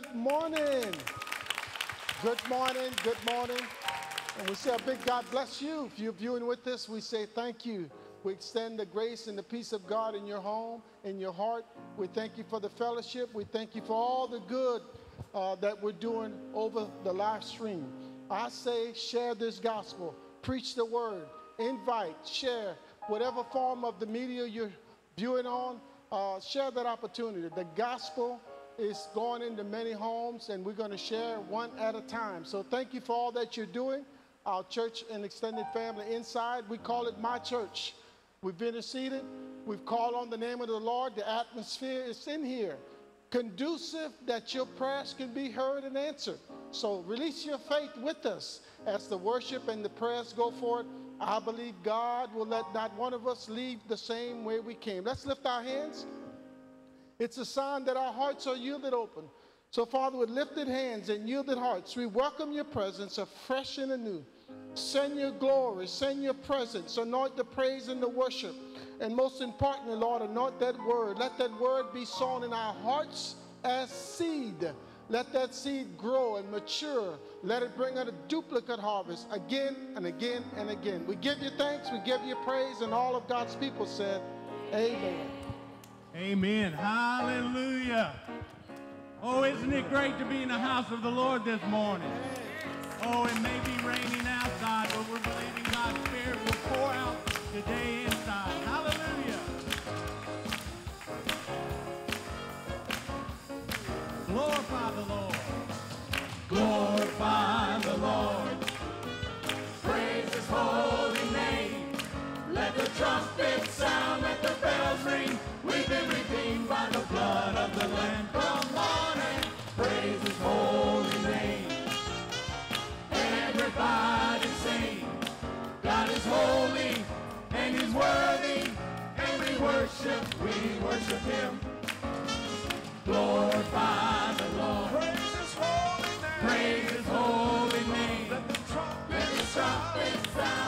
good morning. Good morning, good morning. And we say a big God bless you. If you're viewing with us, we say thank you. We extend the grace and the peace of God in your home, in your heart. We thank you for the fellowship. We thank you for all the good uh, that we're doing over the live stream. I say, share this gospel, preach the word, invite, share, whatever form of the media you're viewing on, uh, share that opportunity. The gospel is going into many homes, and we're going to share one at a time. So thank you for all that you're doing. Our church and extended family inside, we call it My Church. We've interceded, we've called on the name of the Lord. The atmosphere is in here, conducive that your prayers can be heard and answered. So release your faith with us as the worship and the prayers go forward. I believe God will let not one of us leave the same way we came. Let's lift our hands. It's a sign that our hearts are yielded open. So, Father, with lifted hands and yielded hearts, we welcome your presence afresh and anew. Send your glory, send your presence, anoint the praise and the worship. And most importantly, Lord, anoint that word. Let that word be sown in our hearts as seed. Let that seed grow and mature. Let it bring out a duplicate harvest again and again and again. We give you thanks, we give you praise, and all of God's people said, Amen. Amen. Hallelujah. Oh, isn't it great to be in the house of the Lord this morning? Oh, it may be raining outside, but we're believing God's Spirit will pour out today inside. Hallelujah. Glorify the Lord. Glorify Trumpet sound, let the bells ring. We've been redeemed by the blood of the Lamb. Come on and praise His holy name. Everybody sing. God is holy and He's worthy, and we worship, we worship Him. Glorify the Lord. Praise His holy name. Praise His holy name. Let the trumpet Let the trumpet sound,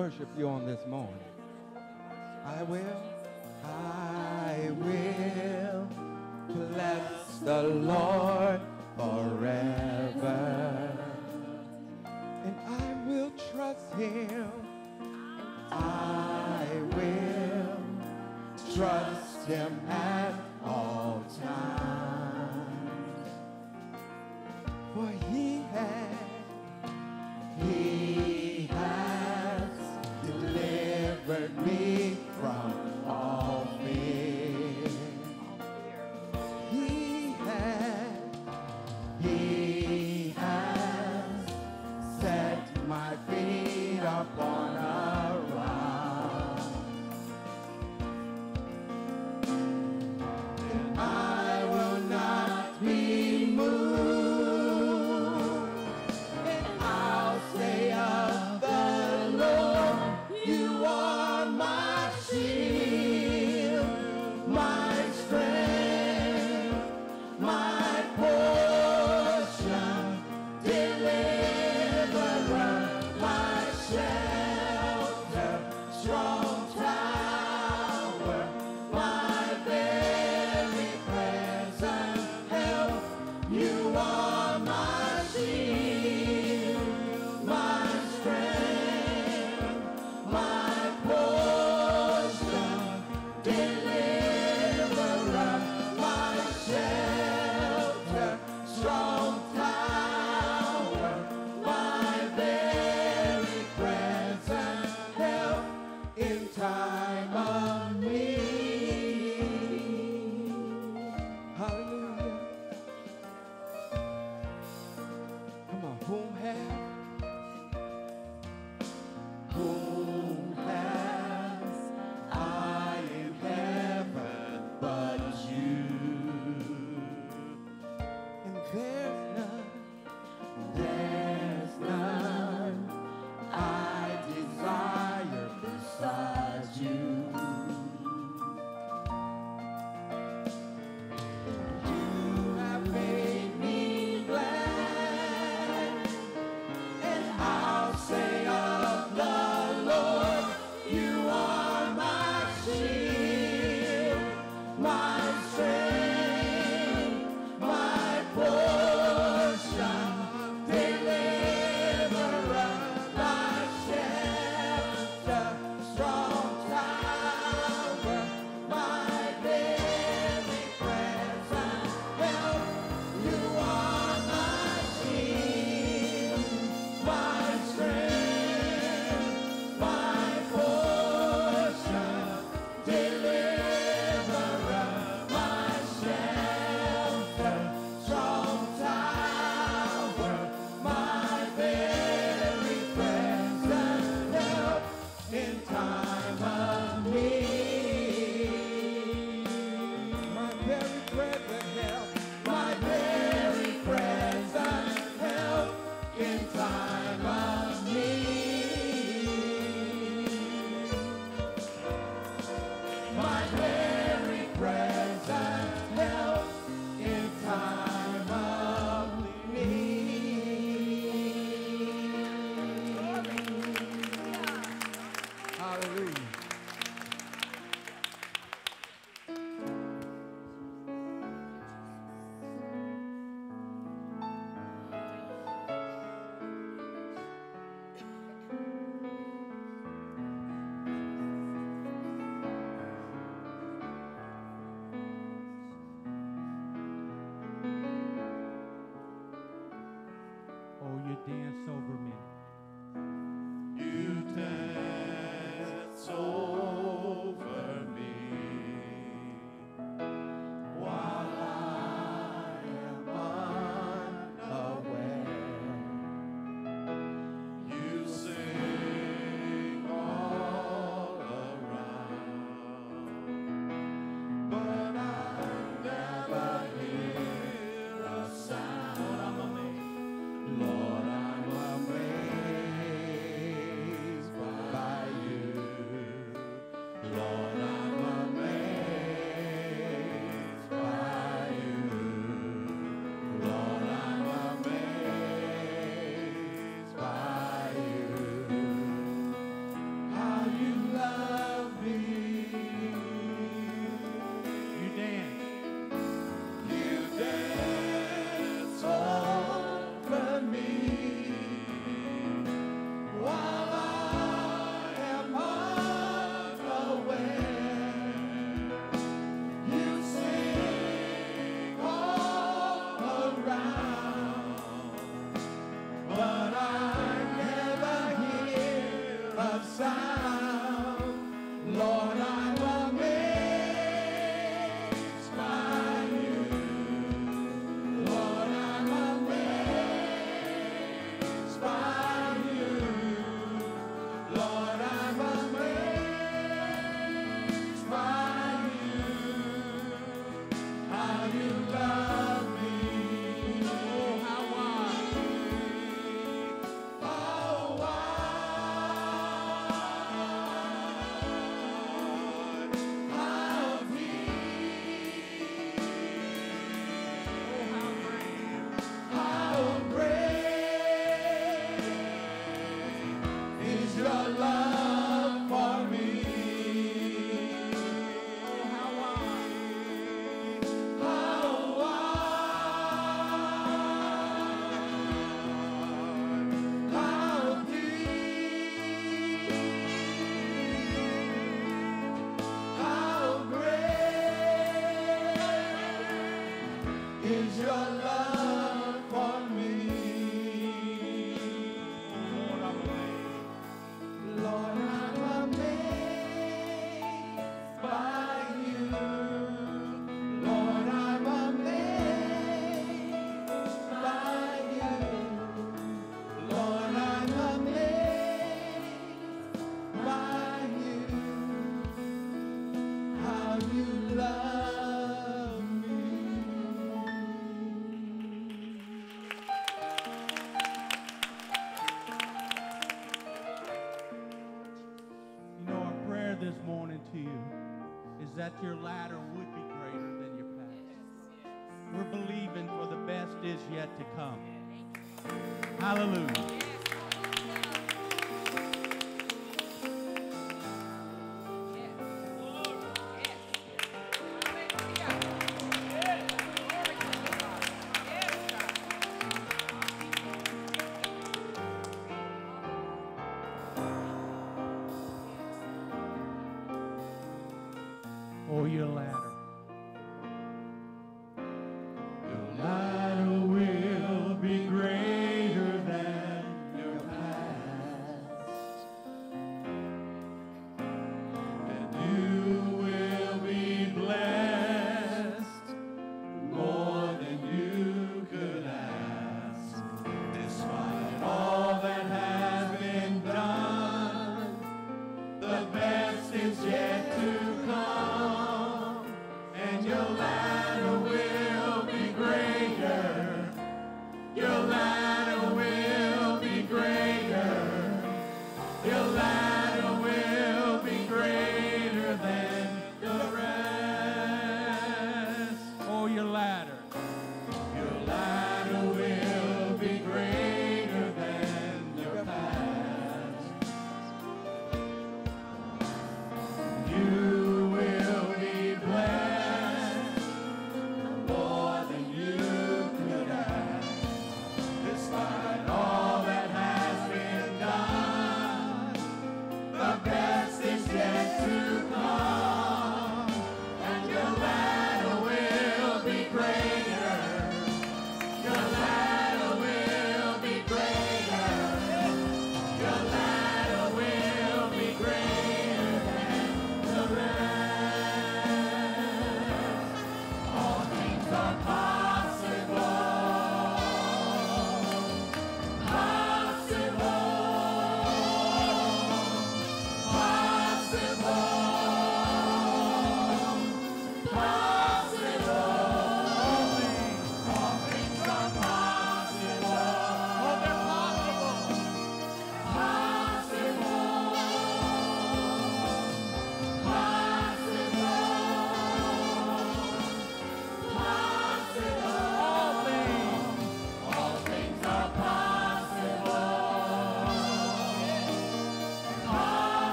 worship you on this morning.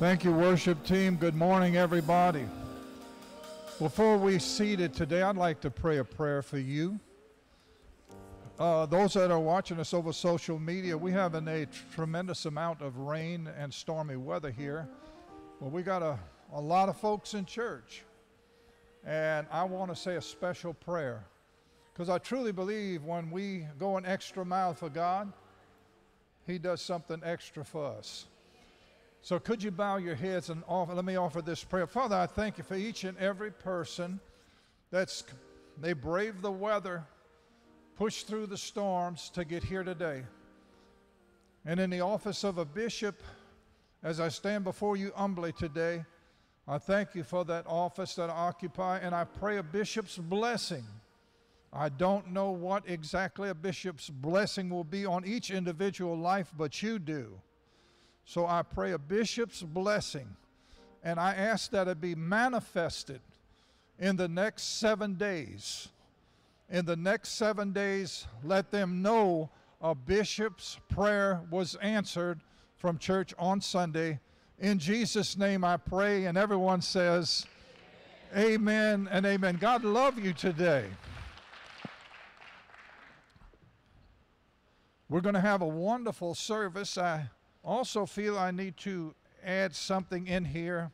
Thank you, worship team. Good morning, everybody. Before we seated today, I'd like to pray a prayer for you. Uh, those that are watching us over social media, we have a tremendous amount of rain and stormy weather here. Well, we got a, a lot of folks in church. And I want to say a special prayer because I truly believe when we go an extra mile for God, He does something extra for us. So could you bow your heads and offer, let me offer this prayer. Father, I thank you for each and every person that's they braved the weather, pushed through the storms to get here today. And in the office of a bishop, as I stand before you humbly today, I thank you for that office that I occupy, and I pray a bishop's blessing. I don't know what exactly a bishop's blessing will be on each individual life, but you do. So I pray a bishop's blessing, and I ask that it be manifested in the next seven days. In the next seven days, let them know a bishop's prayer was answered from church on Sunday. In Jesus' name I pray, and everyone says, Amen and amen. God love you today. We're going to have a wonderful service. I also feel I need to add something in here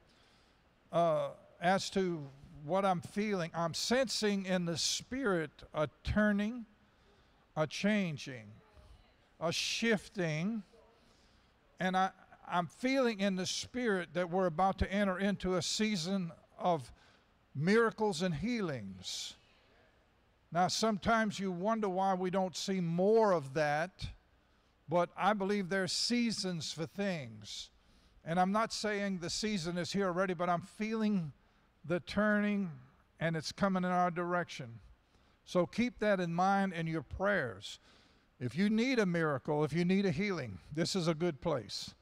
uh, as to what I'm feeling. I'm sensing in the spirit a turning, a changing, a shifting, and I, I'm feeling in the spirit that we're about to enter into a season of miracles and healings. Now, sometimes you wonder why we don't see more of that but I believe there's seasons for things. And I'm not saying the season is here already, but I'm feeling the turning and it's coming in our direction. So keep that in mind in your prayers. If you need a miracle, if you need a healing, this is a good place.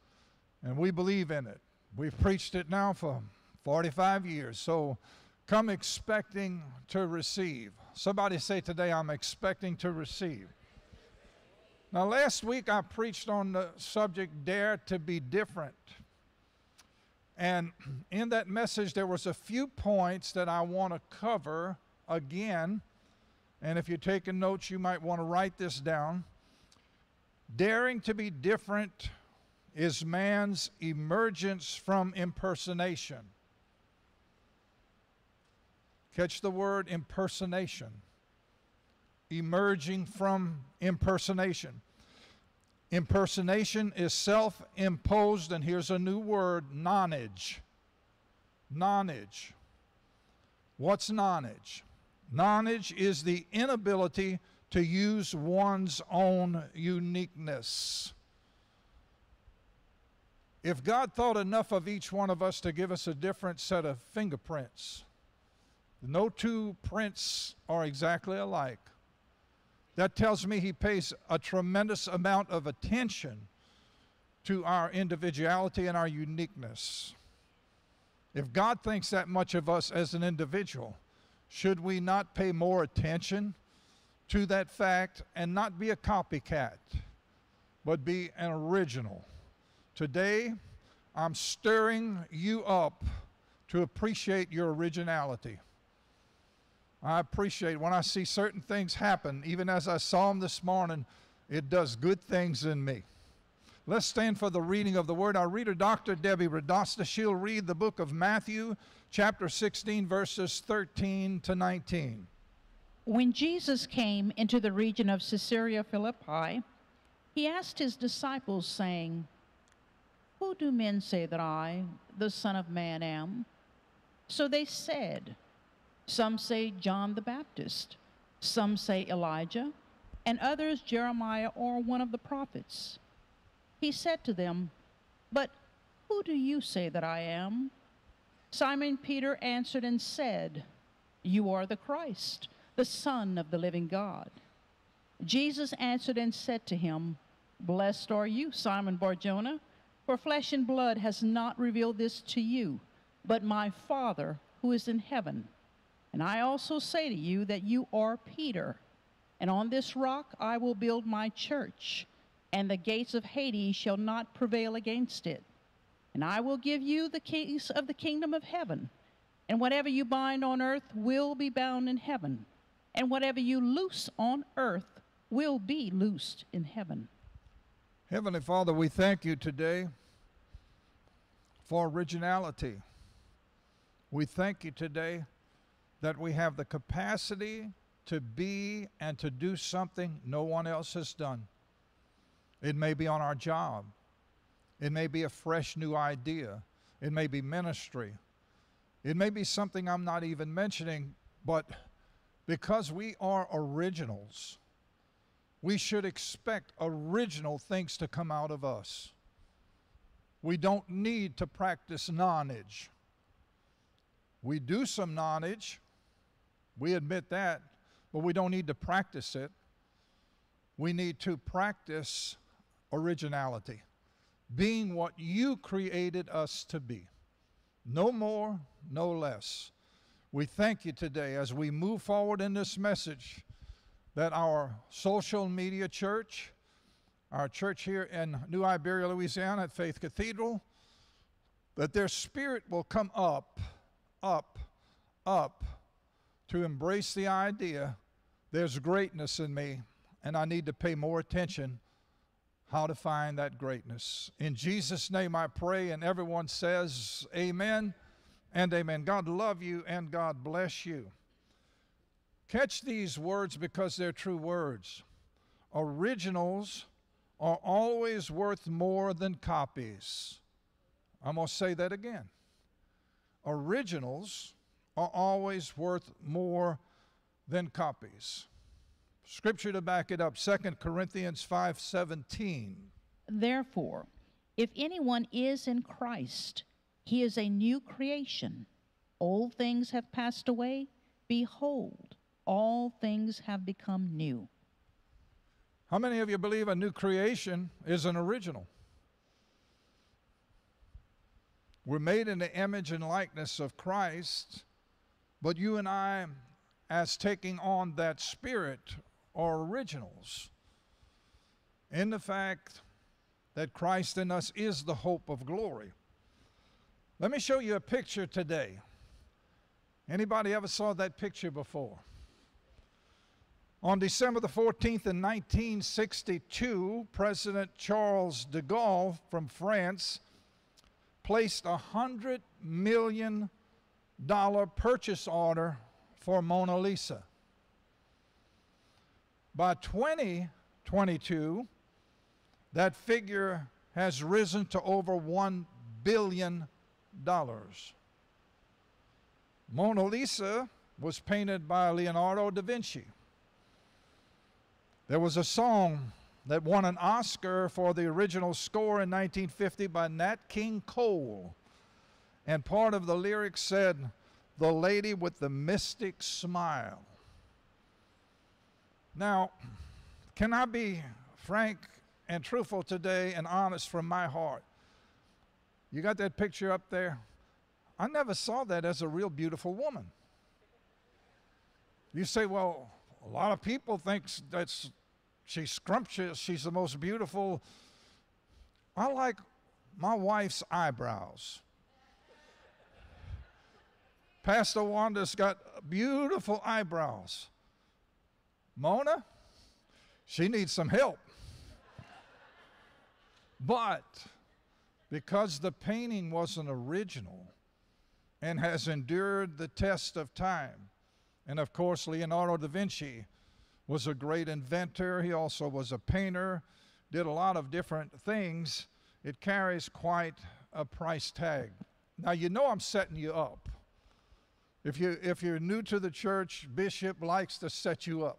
And we believe in it. We've preached it now for 45 years. So come expecting to receive. Somebody say today, I'm expecting to receive. Now, last week I preached on the subject Dare to be Different. And in that message, there was a few points that I want to cover again. And if you're taking notes, you might want to write this down. Daring to be different is man's emergence from impersonation. Catch the word impersonation emerging from impersonation. Impersonation is self imposed, and here's a new word nonage. Nonage. What's nonage? Nonage is the inability to use one's own uniqueness. If God thought enough of each one of us to give us a different set of fingerprints, no two prints are exactly alike. That tells me he pays a tremendous amount of attention to our individuality and our uniqueness. If God thinks that much of us as an individual, should we not pay more attention to that fact and not be a copycat, but be an original? Today, I'm stirring you up to appreciate your originality. I appreciate when I see certain things happen, even as I saw them this morning, it does good things in me. Let's stand for the reading of the word. Our reader, Dr. Debbie Radosta, she'll read the book of Matthew, chapter 16, verses 13 to 19. When Jesus came into the region of Caesarea Philippi, he asked his disciples, saying, Who do men say that I, the Son of Man, am? So they said, some say John the Baptist, some say Elijah, and others Jeremiah or one of the prophets. He said to them, But who do you say that I am? Simon Peter answered and said, You are the Christ, the Son of the living God. Jesus answered and said to him, Blessed are you, Simon Barjona, for flesh and blood has not revealed this to you, but my Father who is in heaven. And I also say to you that you are Peter, and on this rock I will build my church, and the gates of Hades shall not prevail against it. and I will give you the keys of the kingdom of heaven. And whatever you bind on earth will be bound in heaven, and whatever you loose on earth will be loosed in heaven. Heavenly Father, we thank you today for originality. We thank you today that we have the capacity to be and to do something no one else has done. It may be on our job, it may be a fresh new idea, it may be ministry, it may be something I'm not even mentioning, but because we are originals, we should expect original things to come out of us. We don't need to practice nonage. We do some nonage, we admit that, but we don't need to practice it. We need to practice originality, being what you created us to be. No more, no less. We thank you today as we move forward in this message that our social media church, our church here in New Iberia, Louisiana at Faith Cathedral, that their spirit will come up, up, up to embrace the idea there's greatness in me and I need to pay more attention how to find that greatness. In Jesus' name I pray, and everyone says, Amen and Amen. God love you and God bless you. Catch these words because they're true words. Originals are always worth more than copies. I'm going to say that again. Originals are always worth more than copies. Scripture to back it up, 2 Corinthians 5:17. Therefore, if anyone is in Christ, he is a new creation. Old things have passed away. Behold, all things have become new. How many of you believe a new creation is an original? We're made in the image and likeness of Christ, but you and I, as taking on that spirit, are originals in the fact that Christ in us is the hope of glory. Let me show you a picture today. Anybody ever saw that picture before? On December the 14th in 1962, President Charles de Gaulle from France placed a $100 million purchase order for Mona Lisa. By 2022, that figure has risen to over $1 billion. Mona Lisa was painted by Leonardo da Vinci. There was a song that won an Oscar for the original score in 1950 by Nat King Cole. And part of the lyrics said, The lady with the mystic smile. Now, can I be frank and truthful today and honest from my heart? You got that picture up there? I never saw that as a real beautiful woman. You say, well, a lot of people think that's she's scrumptious, she's the most beautiful. I like my wife's eyebrows. Pastor Wanda's got beautiful eyebrows. Mona, she needs some help. But because the painting wasn't original and has endured the test of time, and of course, Leonardo da Vinci was a great inventor, he also was a painter, did a lot of different things. It carries quite a price tag. Now, you know I'm setting you up. If, you, if you're new to the church, Bishop likes to set you up.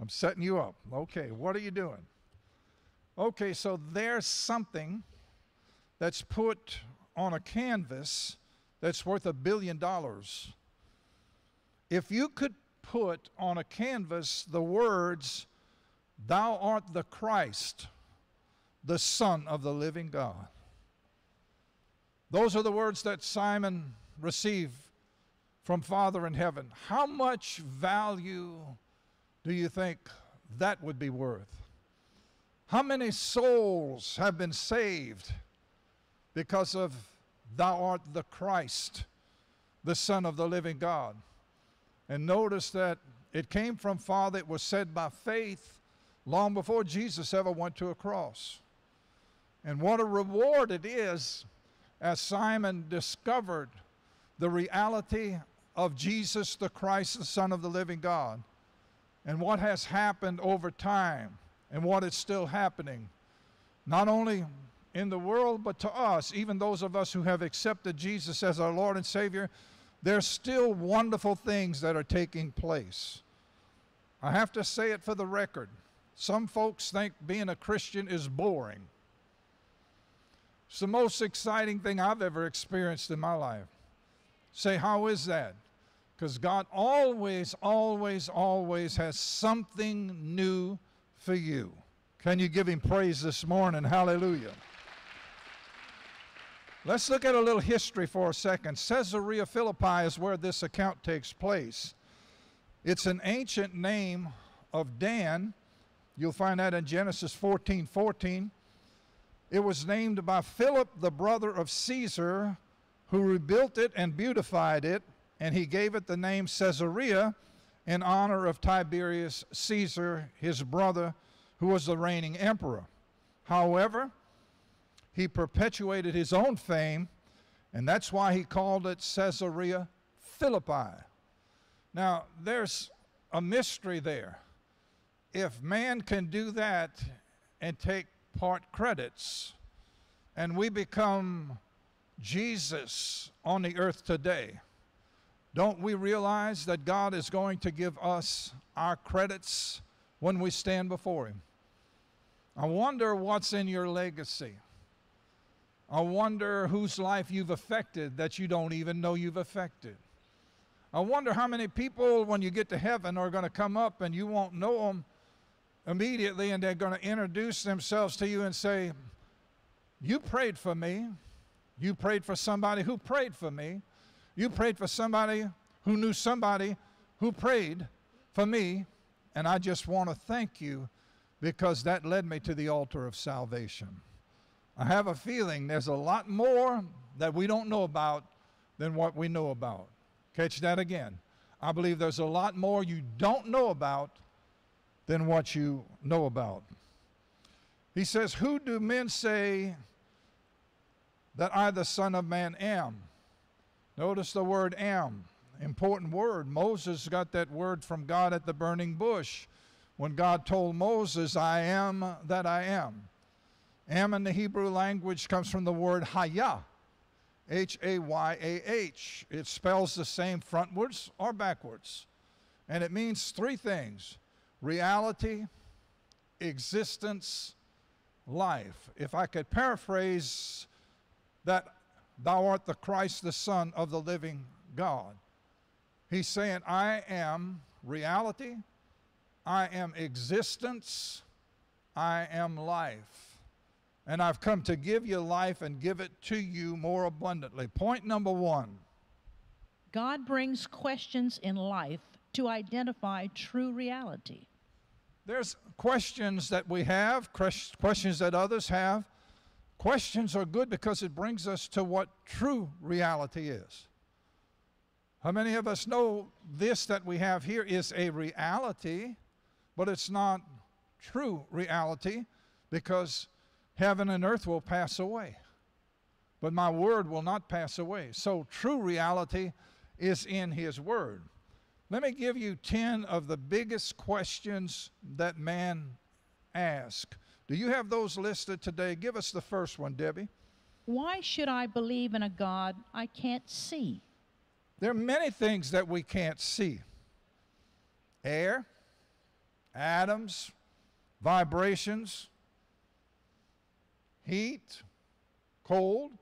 I'm setting you up. Okay, what are you doing? Okay, so there's something that's put on a canvas that's worth a billion dollars. If you could put on a canvas the words, Thou art the Christ, the Son of the living God. Those are the words that Simon received from Father in heaven. How much value do you think that would be worth? How many souls have been saved because of thou art the Christ, the Son of the living God. And notice that it came from Father, it was said by faith long before Jesus ever went to a cross. And what a reward it is as Simon discovered the reality of Jesus the Christ, the Son of the living God, and what has happened over time and what is still happening, not only in the world, but to us, even those of us who have accepted Jesus as our Lord and Savior, there's still wonderful things that are taking place. I have to say it for the record. Some folks think being a Christian is boring. It's the most exciting thing I've ever experienced in my life. Say, how is that? Because God always, always, always has something new for you. Can you give Him praise this morning? Hallelujah. Let's look at a little history for a second. Caesarea Philippi is where this account takes place. It's an ancient name of Dan. You'll find that in Genesis 14 14. It was named by Philip, the brother of Caesar, who rebuilt it and beautified it, and he gave it the name Caesarea in honor of Tiberius Caesar, his brother, who was the reigning emperor. However, he perpetuated his own fame, and that's why he called it Caesarea Philippi. Now, there's a mystery there. If man can do that and take part credits, and we become Jesus on the earth today, don't we realize that God is going to give us our credits when we stand before Him? I wonder what's in your legacy. I wonder whose life you've affected that you don't even know you've affected. I wonder how many people, when you get to heaven, are going to come up and you won't know them immediately and they're going to introduce themselves to you and say, You prayed for me. You prayed for somebody who prayed for me. You prayed for somebody who knew somebody who prayed for me. And I just want to thank you because that led me to the altar of salvation. I have a feeling there's a lot more that we don't know about than what we know about. Catch that again. I believe there's a lot more you don't know about than what you know about. He says, Who do men say that I, the Son of Man, am? Notice the word am. Important word. Moses got that word from God at the burning bush when God told Moses, I am that I am. Am in the Hebrew language comes from the word hayah, H A Y A H. It spells the same frontwards or backwards. And it means three things reality, existence, life. If I could paraphrase that, thou art the Christ, the Son of the living God. He's saying, I am reality, I am existence, I am life. And I've come to give you life and give it to you more abundantly. Point number one God brings questions in life to identify true reality. there's questions that we have, questions that others have. Questions are good because it brings us to what true reality is. How many of us know this that we have here is a reality, but it's not true reality because heaven and earth will pass away, but my word will not pass away. So, true reality is in His word. Let me give you 10 of the biggest questions that man asks. Do you have those listed today? Give us the first one, Debbie. Why should I believe in a God I can't see? There are many things that we can't see air, atoms, vibrations, heat, cold.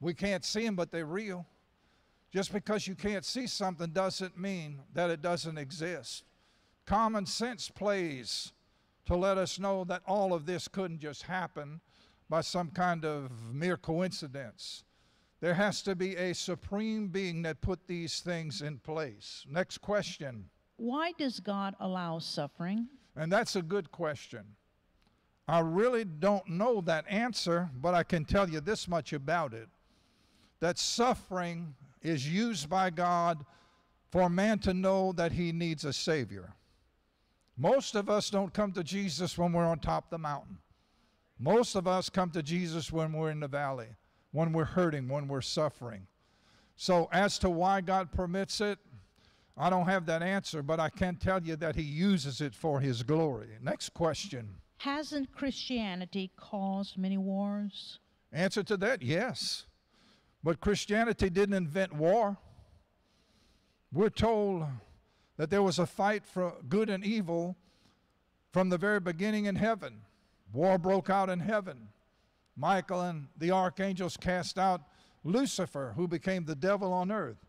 We can't see them, but they're real. Just because you can't see something doesn't mean that it doesn't exist. Common sense plays to let us know that all of this couldn't just happen by some kind of mere coincidence. There has to be a supreme being that put these things in place. Next question, Why does God allow suffering? and that's a good question. I really don't know that answer, but I can tell you this much about it that suffering is used by God for man to know that he needs a Savior. Most of us don't come to Jesus when we're on top of the mountain. Most of us come to Jesus when we're in the valley, when we're hurting, when we're suffering. So, as to why God permits it, I don't have that answer, but I can tell you that He uses it for His glory. Next question. Hasn't Christianity caused many wars? Answer to that yes. But Christianity didn't invent war. We're told that there was a fight for good and evil from the very beginning in heaven. War broke out in heaven. Michael and the archangels cast out Lucifer, who became the devil on earth.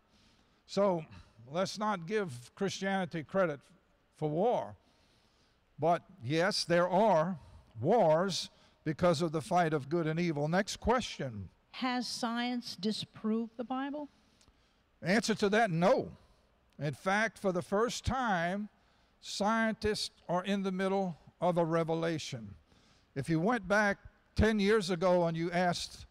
So let's not give Christianity credit for war. But yes, there are wars because of the fight of good and evil. Next question. Has science disproved the Bible? Answer to that no. In fact, for the first time, scientists are in the middle of a revelation. If you went back 10 years ago and you asked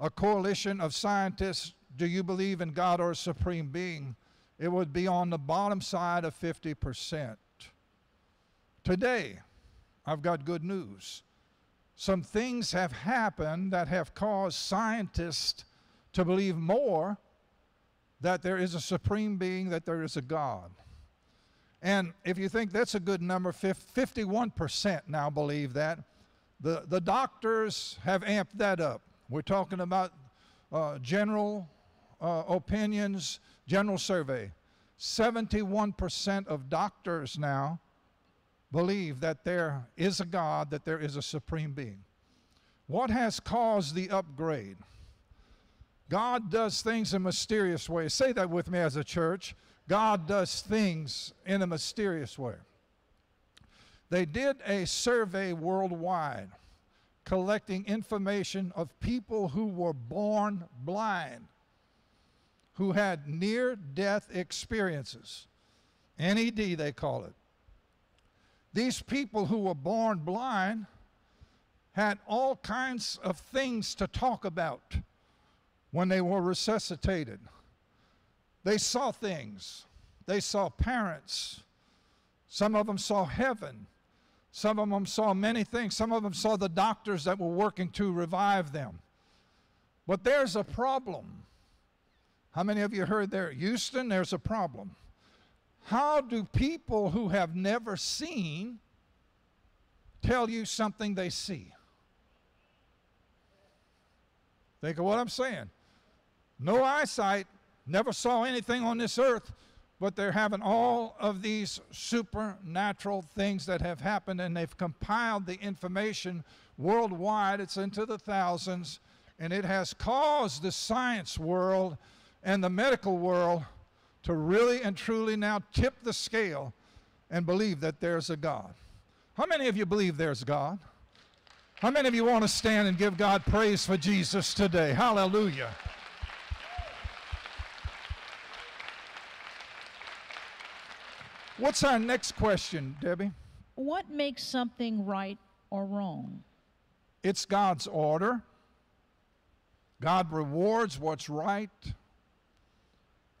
a coalition of scientists, Do you believe in God or a supreme being? it would be on the bottom side of 50%. Today, I've got good news. Some things have happened that have caused scientists to believe more that there is a supreme being, that there is a God. And if you think that's a good number, 51% now believe that. The, the doctors have amped that up. We're talking about uh, general uh, opinions, general survey. 71% of doctors now believe that there is a God, that there is a supreme being. What has caused the upgrade? God does things in mysterious ways. Say that with me as a church. God does things in a mysterious way. They did a survey worldwide collecting information of people who were born blind, who had near death experiences. NED, they call it. These people who were born blind had all kinds of things to talk about when they were resuscitated. They saw things. They saw parents. Some of them saw heaven. Some of them saw many things. Some of them saw the doctors that were working to revive them. But there's a problem. How many of you heard there? Houston, there's a problem. How do people who have never seen tell you something they see? Think of what I'm saying no eyesight, never saw anything on this earth, but they're having all of these supernatural things that have happened, and they've compiled the information worldwide. It's into the thousands, and it has caused the science world and the medical world to really and truly now tip the scale and believe that there's a God. How many of you believe there's God? How many of you want to stand and give God praise for Jesus today? Hallelujah. What's our next question, Debbie? What makes something right or wrong? It's God's order. God rewards what's right,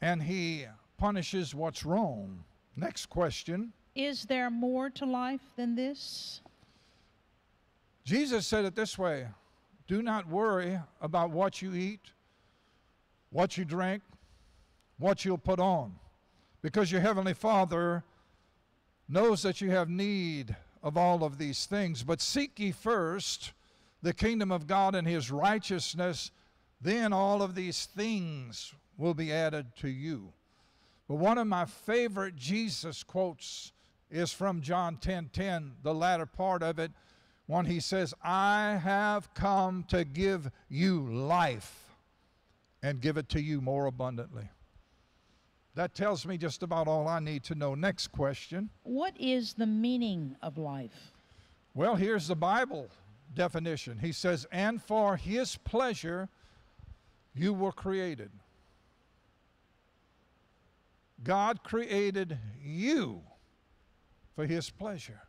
and He punishes what's wrong. Next question. Is there more to life than this? Jesus said it this way Do not worry about what you eat, what you drink, what you'll put on because your Heavenly Father knows that you have need of all of these things. But seek ye first the kingdom of God and His righteousness, then all of these things will be added to you. But one of my favorite Jesus quotes is from John 10 10, the latter part of it, when he says, I have come to give you life and give it to you more abundantly. That tells me just about all I need to know. Next question. What is the meaning of life? Well, here's the Bible definition. He says, And for his pleasure you were created. God created you for his pleasure.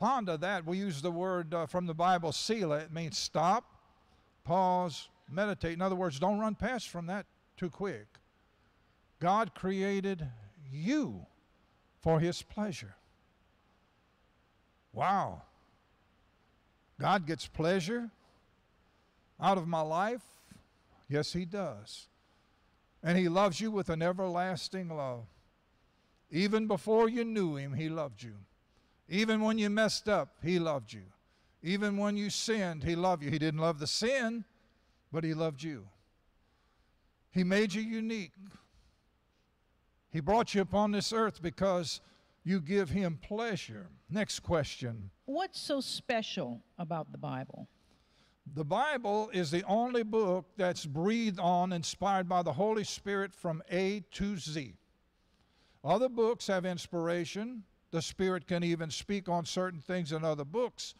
ponder that. We use the word uh, from the Bible, Selah. It means stop, pause, meditate. In other words, don't run past from that too quick. God created you for his pleasure. Wow. God gets pleasure out of my life? Yes, he does. And he loves you with an everlasting love. Even before you knew him, he loved you. Even when you messed up, he loved you. Even when you sinned, he loved you. He didn't love the sin, but he loved you. He made you unique. He brought you upon this earth because you give him pleasure. Next question. What's so special about the Bible? The Bible is the only book that's breathed on, inspired by the Holy Spirit from A to Z. Other books have inspiration. The Spirit can even speak on certain things in other books.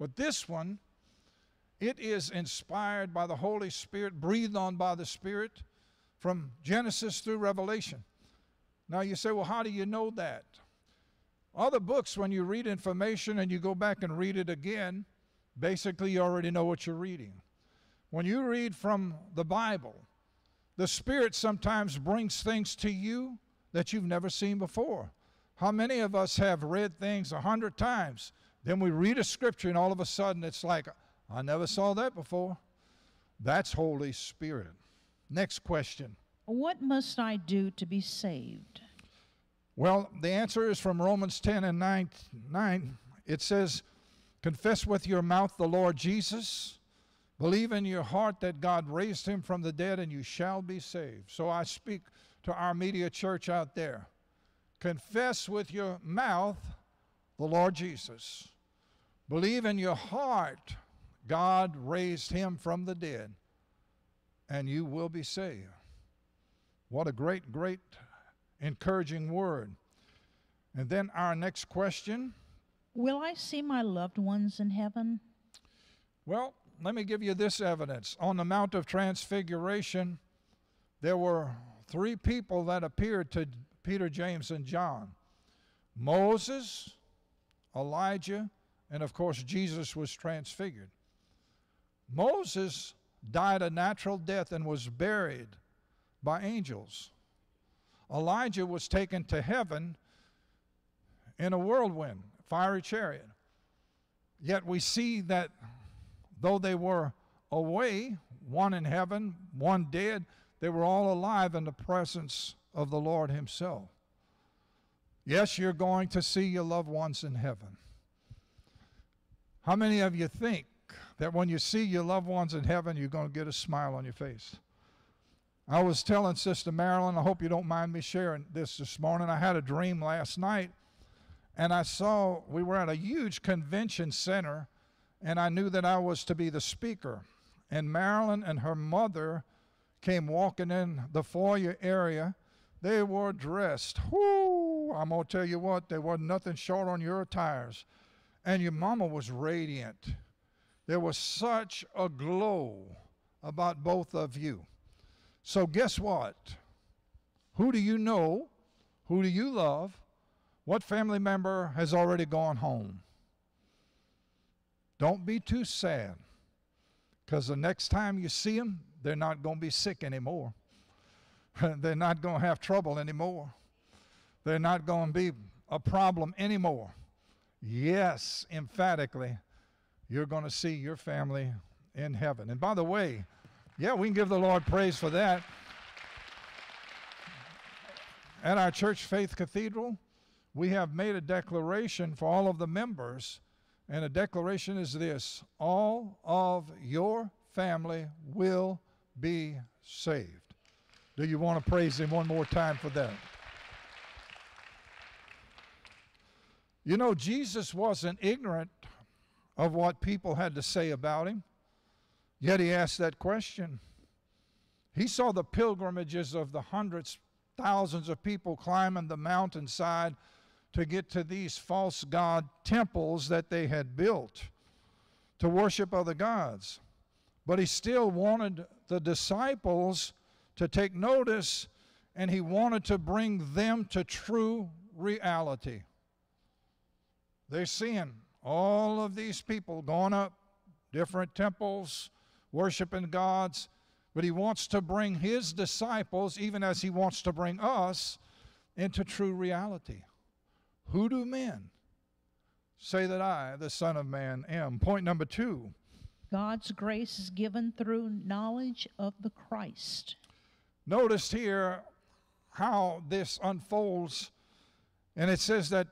But this one, it is inspired by the Holy Spirit, breathed on by the Spirit from Genesis through Revelation. Now you say, well, how do you know that? Other books, when you read information and you go back and read it again, basically you already know what you're reading. When you read from the Bible, the Spirit sometimes brings things to you that you've never seen before. How many of us have read things a hundred times? Then we read a scripture and all of a sudden it's like, I never saw that before. That's Holy Spirit. Next question. What must I do to be saved? Well, the answer is from Romans 10 and 9. 9. It says, Confess with your mouth the Lord Jesus, believe in your heart that God raised him from the dead, and you shall be saved. So I speak to our media church out there. Confess with your mouth the Lord Jesus. Believe in your heart God raised him from the dead, and you will be saved. What a great, great, encouraging word. And then our next question. Will I see my loved ones in heaven? Well, let me give you this evidence. On the Mount of Transfiguration, there were three people that appeared to Peter, James, and John Moses, Elijah, and of course, Jesus was transfigured. Moses died a natural death and was buried by angels. Elijah was taken to heaven in a whirlwind, fiery chariot. Yet we see that though they were away, one in heaven, one dead, they were all alive in the presence of the Lord Himself. Yes, you're going to see your loved ones in heaven. How many of you think that when you see your loved ones in heaven, you're going to get a smile on your face? I was telling Sister Marilyn, I hope you don't mind me sharing this this morning. I had a dream last night, and I saw we were at a huge convention center, and I knew that I was to be the speaker. And Marilyn and her mother came walking in the foyer area. They were dressed. Whoo! I'm going to tell you what, there wasn't nothing short on your attires. And your mama was radiant. There was such a glow about both of you. So, guess what? Who do you know? Who do you love? What family member has already gone home? Don't be too sad because the next time you see them, they're not going to be sick anymore. they're not going to have trouble anymore. They're not going to be a problem anymore. Yes, emphatically, you're going to see your family in heaven. And by the way, yeah, we can give the Lord praise for that. At our Church Faith Cathedral, we have made a declaration for all of the members, and the declaration is this all of your family will be saved. Do you want to praise Him one more time for that? You know, Jesus wasn't ignorant of what people had to say about him, yet he asked that question. He saw the pilgrimages of the hundreds, thousands of people climbing the mountainside to get to these false god temples that they had built to worship other gods. But he still wanted the disciples to take notice and he wanted to bring them to true reality. They're seeing all of these people going up different temples, worshiping gods, but he wants to bring his disciples, even as he wants to bring us, into true reality. Who do men say that I, the Son of Man, am? Point number two God's grace is given through knowledge of the Christ. Notice here how this unfolds, and it says that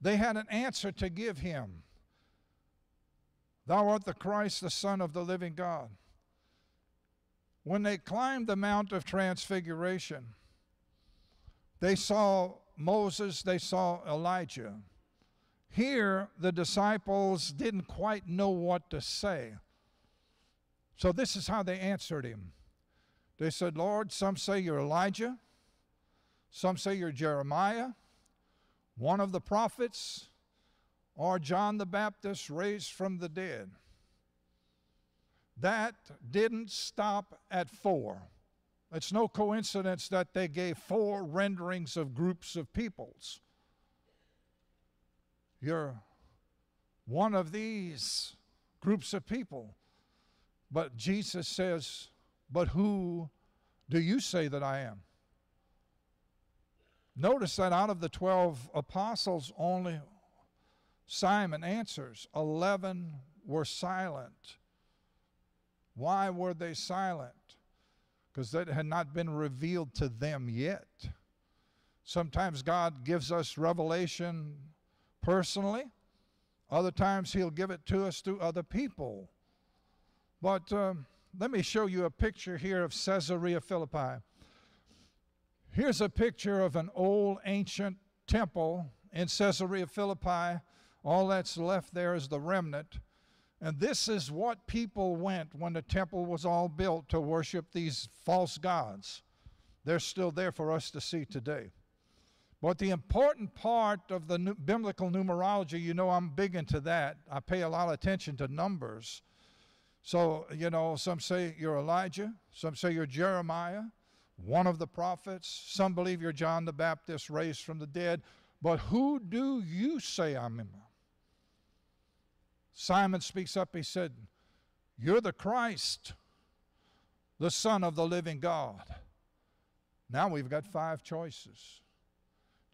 they had an answer to give him Thou art the Christ, the Son of the living God. When they climbed the Mount of Transfiguration, they saw Moses, they saw Elijah. Here, the disciples didn't quite know what to say. So, this is how they answered him. They said, Lord, some say you're Elijah, some say you're Jeremiah, one of the prophets, or John the Baptist raised from the dead. That didn't stop at four. It's no coincidence that they gave four renderings of groups of peoples. You're one of these groups of people. But Jesus says, But who do you say that I am? Notice that out of the 12 apostles, only Simon answers. 11 were silent. Why were they silent? Because that had not been revealed to them yet. Sometimes God gives us revelation personally, other times He'll give it to us through other people. But um, let me show you a picture here of Caesarea Philippi. Here's a picture of an old ancient temple in Caesarea Philippi. All that's left there is the remnant. And this is what people went when the temple was all built to worship these false gods. They're still there for us to see today. But the important part of the biblical numerology, you know, I'm big into that. I pay a lot of attention to numbers. So, you know, some say you're Elijah, some say you're Jeremiah, one of the prophets, some believe you're John the Baptist raised from the dead. But who do you say I'm? Simon speaks up. He said, You're the Christ, the Son of the living God. Now we've got five choices.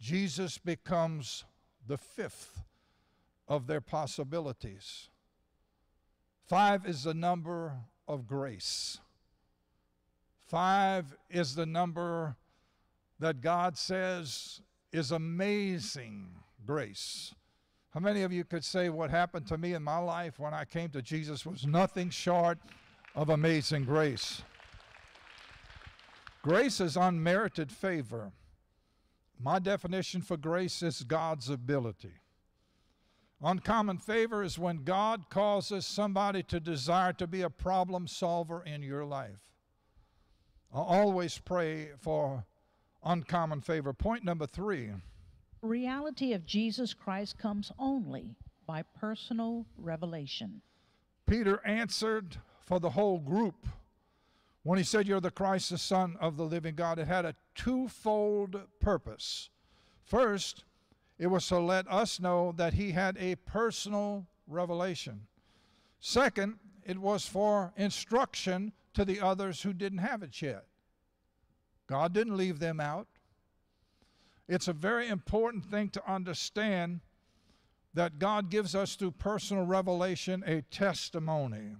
Jesus becomes the fifth of their possibilities. Five is the number of grace. Five is the number that God says is amazing grace. How many of you could say what happened to me in my life when I came to Jesus was nothing short of amazing grace? Grace is unmerited favor. My definition for grace is God's ability. Uncommon favor is when God causes somebody to desire to be a problem solver in your life. I always pray for uncommon favor. Point number three Reality of Jesus Christ comes only by personal revelation. Peter answered for the whole group when he said, You're the Christ, the Son of the living God, it had a twofold purpose. First, it was to let us know that he had a personal revelation. Second, it was for instruction to the others who didn't have it yet. God didn't leave them out. It's a very important thing to understand that God gives us through personal revelation a testimony.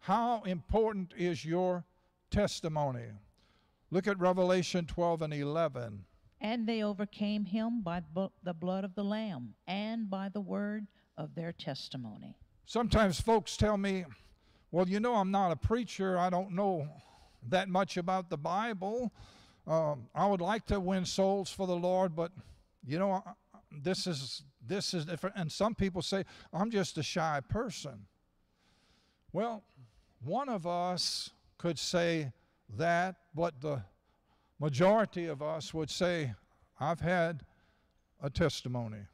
How important is your testimony. Look at Revelation 12 and 11. And they overcame him by the blood of the Lamb and by the word of their testimony. Sometimes folks tell me, well, you know, I'm not a preacher. I don't know that much about the Bible. Um, I would like to win souls for the Lord, but, you know, this is this is different. And some people say, I'm just a shy person. Well, one of us could say that, but the majority of us would say, I've had a testimony.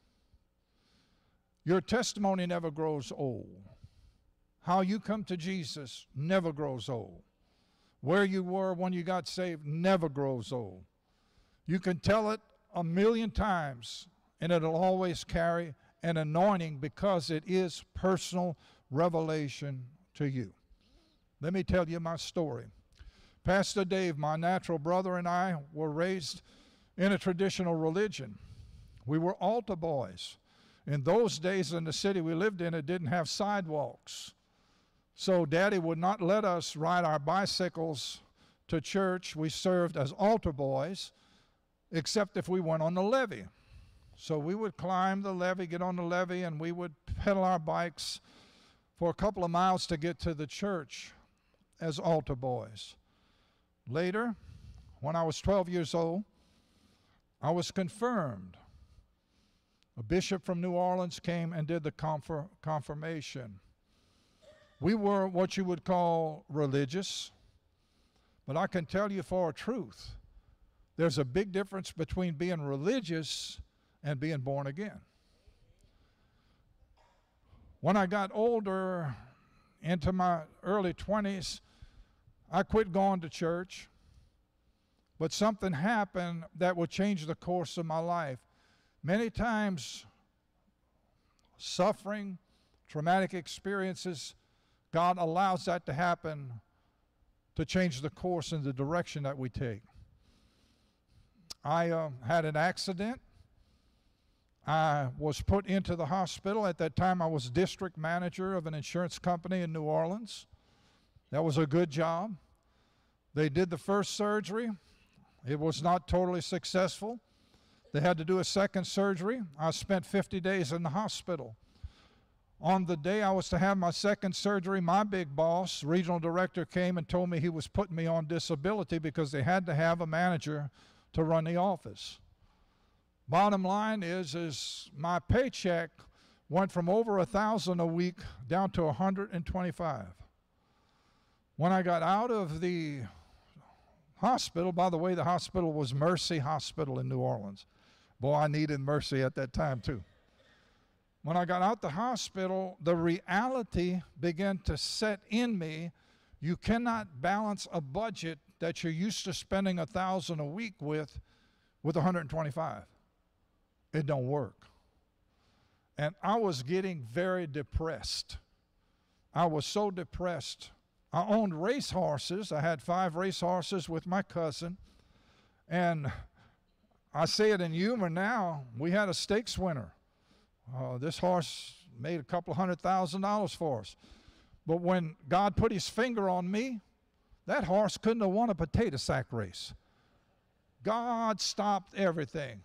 Your testimony never grows old. How you come to Jesus never grows old. Where you were when you got saved never grows old. You can tell it a million times and it'll always carry an anointing because it is personal revelation to you. Let me tell you my story. Pastor Dave, my natural brother, and I were raised in a traditional religion. We were altar boys. In those days in the city we lived in, it didn't have sidewalks. So Daddy would not let us ride our bicycles to church. We served as altar boys, except if we went on the levee. So we would climb the levee, get on the levee, and we would pedal our bikes for a couple of miles to get to the church as altar boys. Later, when I was 12 years old, I was confirmed. A bishop from New Orleans came and did the confir- confirmation. We were what you would call religious, but I can tell you for a truth there's a big difference between being religious and being born again. When I got older, into my early 20s, I quit going to church, but something happened that would change the course of my life. Many times, suffering, traumatic experiences, God allows that to happen to change the course and the direction that we take. I uh, had an accident. I was put into the hospital. At that time, I was district manager of an insurance company in New Orleans. That was a good job. They did the first surgery, it was not totally successful. They had to do a second surgery. I spent 50 days in the hospital. On the day I was to have my second surgery, my big boss, regional director, came and told me he was putting me on disability because they had to have a manager to run the office. Bottom line is, is my paycheck went from over a thousand a week down to 125. When I got out of the hospital, by the way, the hospital was Mercy Hospital in New Orleans. Boy, I needed mercy at that time too. When I got out the hospital, the reality began to set in me. You cannot balance a budget that you're used to spending a thousand a week with with 125. It don't work. And I was getting very depressed. I was so depressed. I owned race horses. I had five race horses with my cousin. And I say it in humor now. We had a stakes winner. Uh, this horse made a couple hundred thousand dollars for us. But when God put his finger on me, that horse couldn't have won a potato sack race. God stopped everything.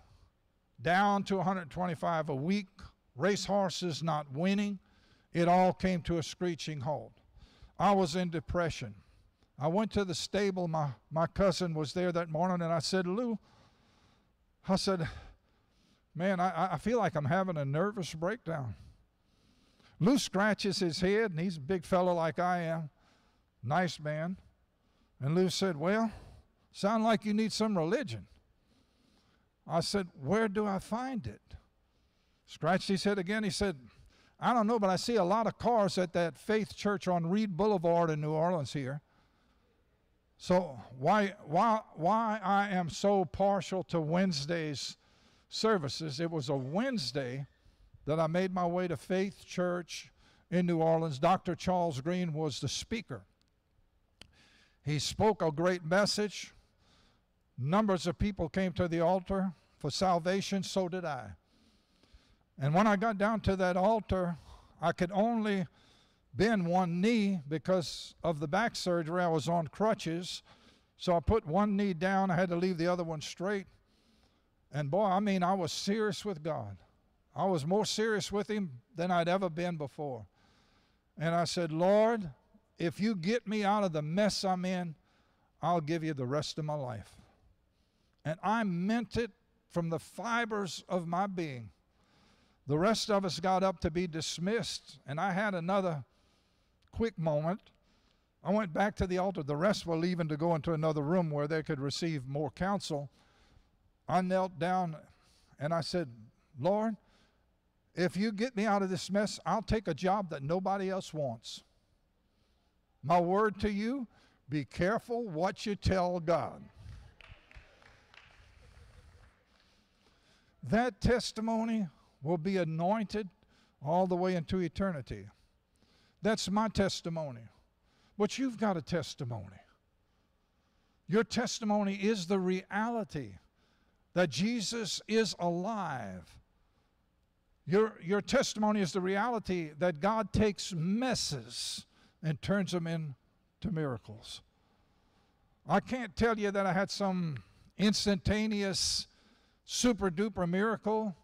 Down to 125 a week, race horses not winning. It all came to a screeching halt. I was in depression. I went to the stable. My, my cousin was there that morning, and I said, Lou, I said, man, I, I feel like I'm having a nervous breakdown. Lou scratches his head, and he's a big fellow like I am, nice man. And Lou said, Well, sound like you need some religion. I said, Where do I find it? Scratched his head again. He said, I don't know, but I see a lot of cars at that Faith Church on Read Boulevard in New Orleans here. So why why why I am so partial to Wednesdays services? It was a Wednesday that I made my way to Faith Church in New Orleans. Dr. Charles Green was the speaker. He spoke a great message. Numbers of people came to the altar for salvation, so did I. And when I got down to that altar, I could only bend one knee because of the back surgery. I was on crutches. So I put one knee down. I had to leave the other one straight. And boy, I mean, I was serious with God. I was more serious with Him than I'd ever been before. And I said, Lord, if you get me out of the mess I'm in, I'll give you the rest of my life. And I meant it from the fibers of my being. The rest of us got up to be dismissed, and I had another quick moment. I went back to the altar. The rest were leaving to go into another room where they could receive more counsel. I knelt down and I said, Lord, if you get me out of this mess, I'll take a job that nobody else wants. My word to you be careful what you tell God. That testimony will be anointed all the way into eternity. That's my testimony. But you've got a testimony. Your testimony is the reality that Jesus is alive. Your, your testimony is the reality that God takes messes and turns them into miracles. I can't tell you that I had some instantaneous, super duper miracle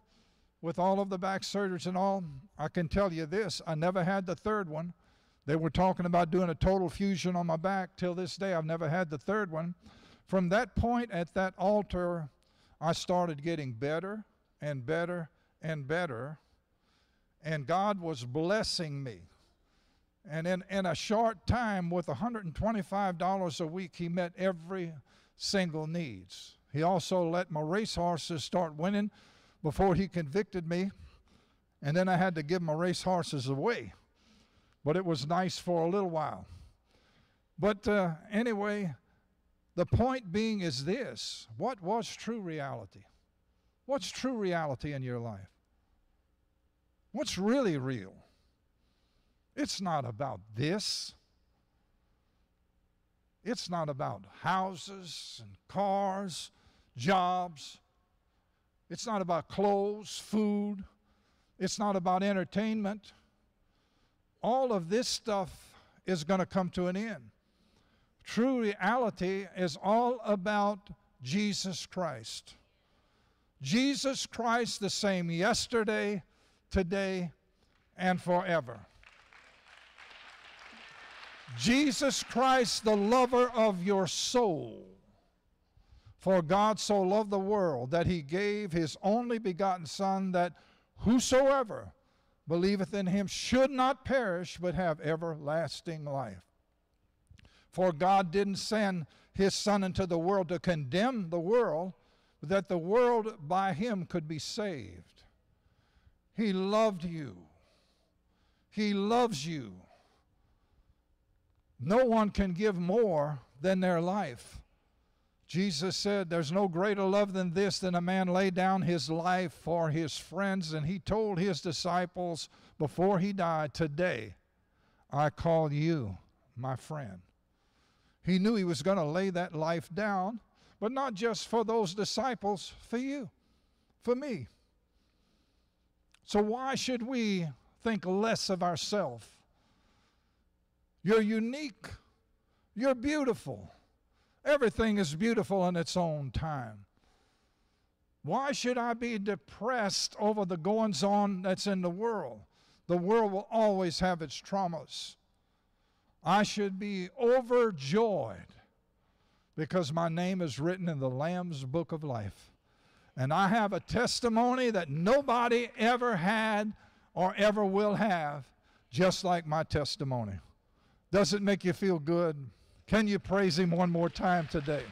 with all of the back surgeries and all. I can tell you this I never had the third one. They were talking about doing a total fusion on my back. Till this day, I've never had the third one. From that point at that altar, I started getting better and better and better. And God was blessing me. And in, in a short time, with $125 a week, He met every single needs. He also let my racehorses start winning before He convicted me. And then I had to give my racehorses away. But it was nice for a little while. But uh, anyway, the point being is this what was true reality? What's true reality in your life? What's really real? It's not about this. It's not about houses and cars, jobs. It's not about clothes, food. It's not about entertainment. All of this stuff is going to come to an end. True reality is all about Jesus Christ. Jesus Christ, the same yesterday, today, and forever. Jesus Christ, the lover of your soul. For God so loved the world that he gave his only begotten Son, that whosoever believeth in him should not perish, but have everlasting life. For God didn't send his Son into the world to condemn the world, but that the world by him could be saved. He loved you. He loves you. No one can give more than their life. Jesus said, There's no greater love than this, than a man lay down his life for his friends. And he told his disciples before he died, Today I call you my friend. He knew he was going to lay that life down, but not just for those disciples, for you, for me. So, why should we think less of ourselves? You're unique. You're beautiful. Everything is beautiful in its own time. Why should I be depressed over the goings on that's in the world? The world will always have its traumas. I should be overjoyed because my name is written in the Lamb's book of life. And I have a testimony that nobody ever had or ever will have, just like my testimony. Does it make you feel good? Can you praise Him one more time today?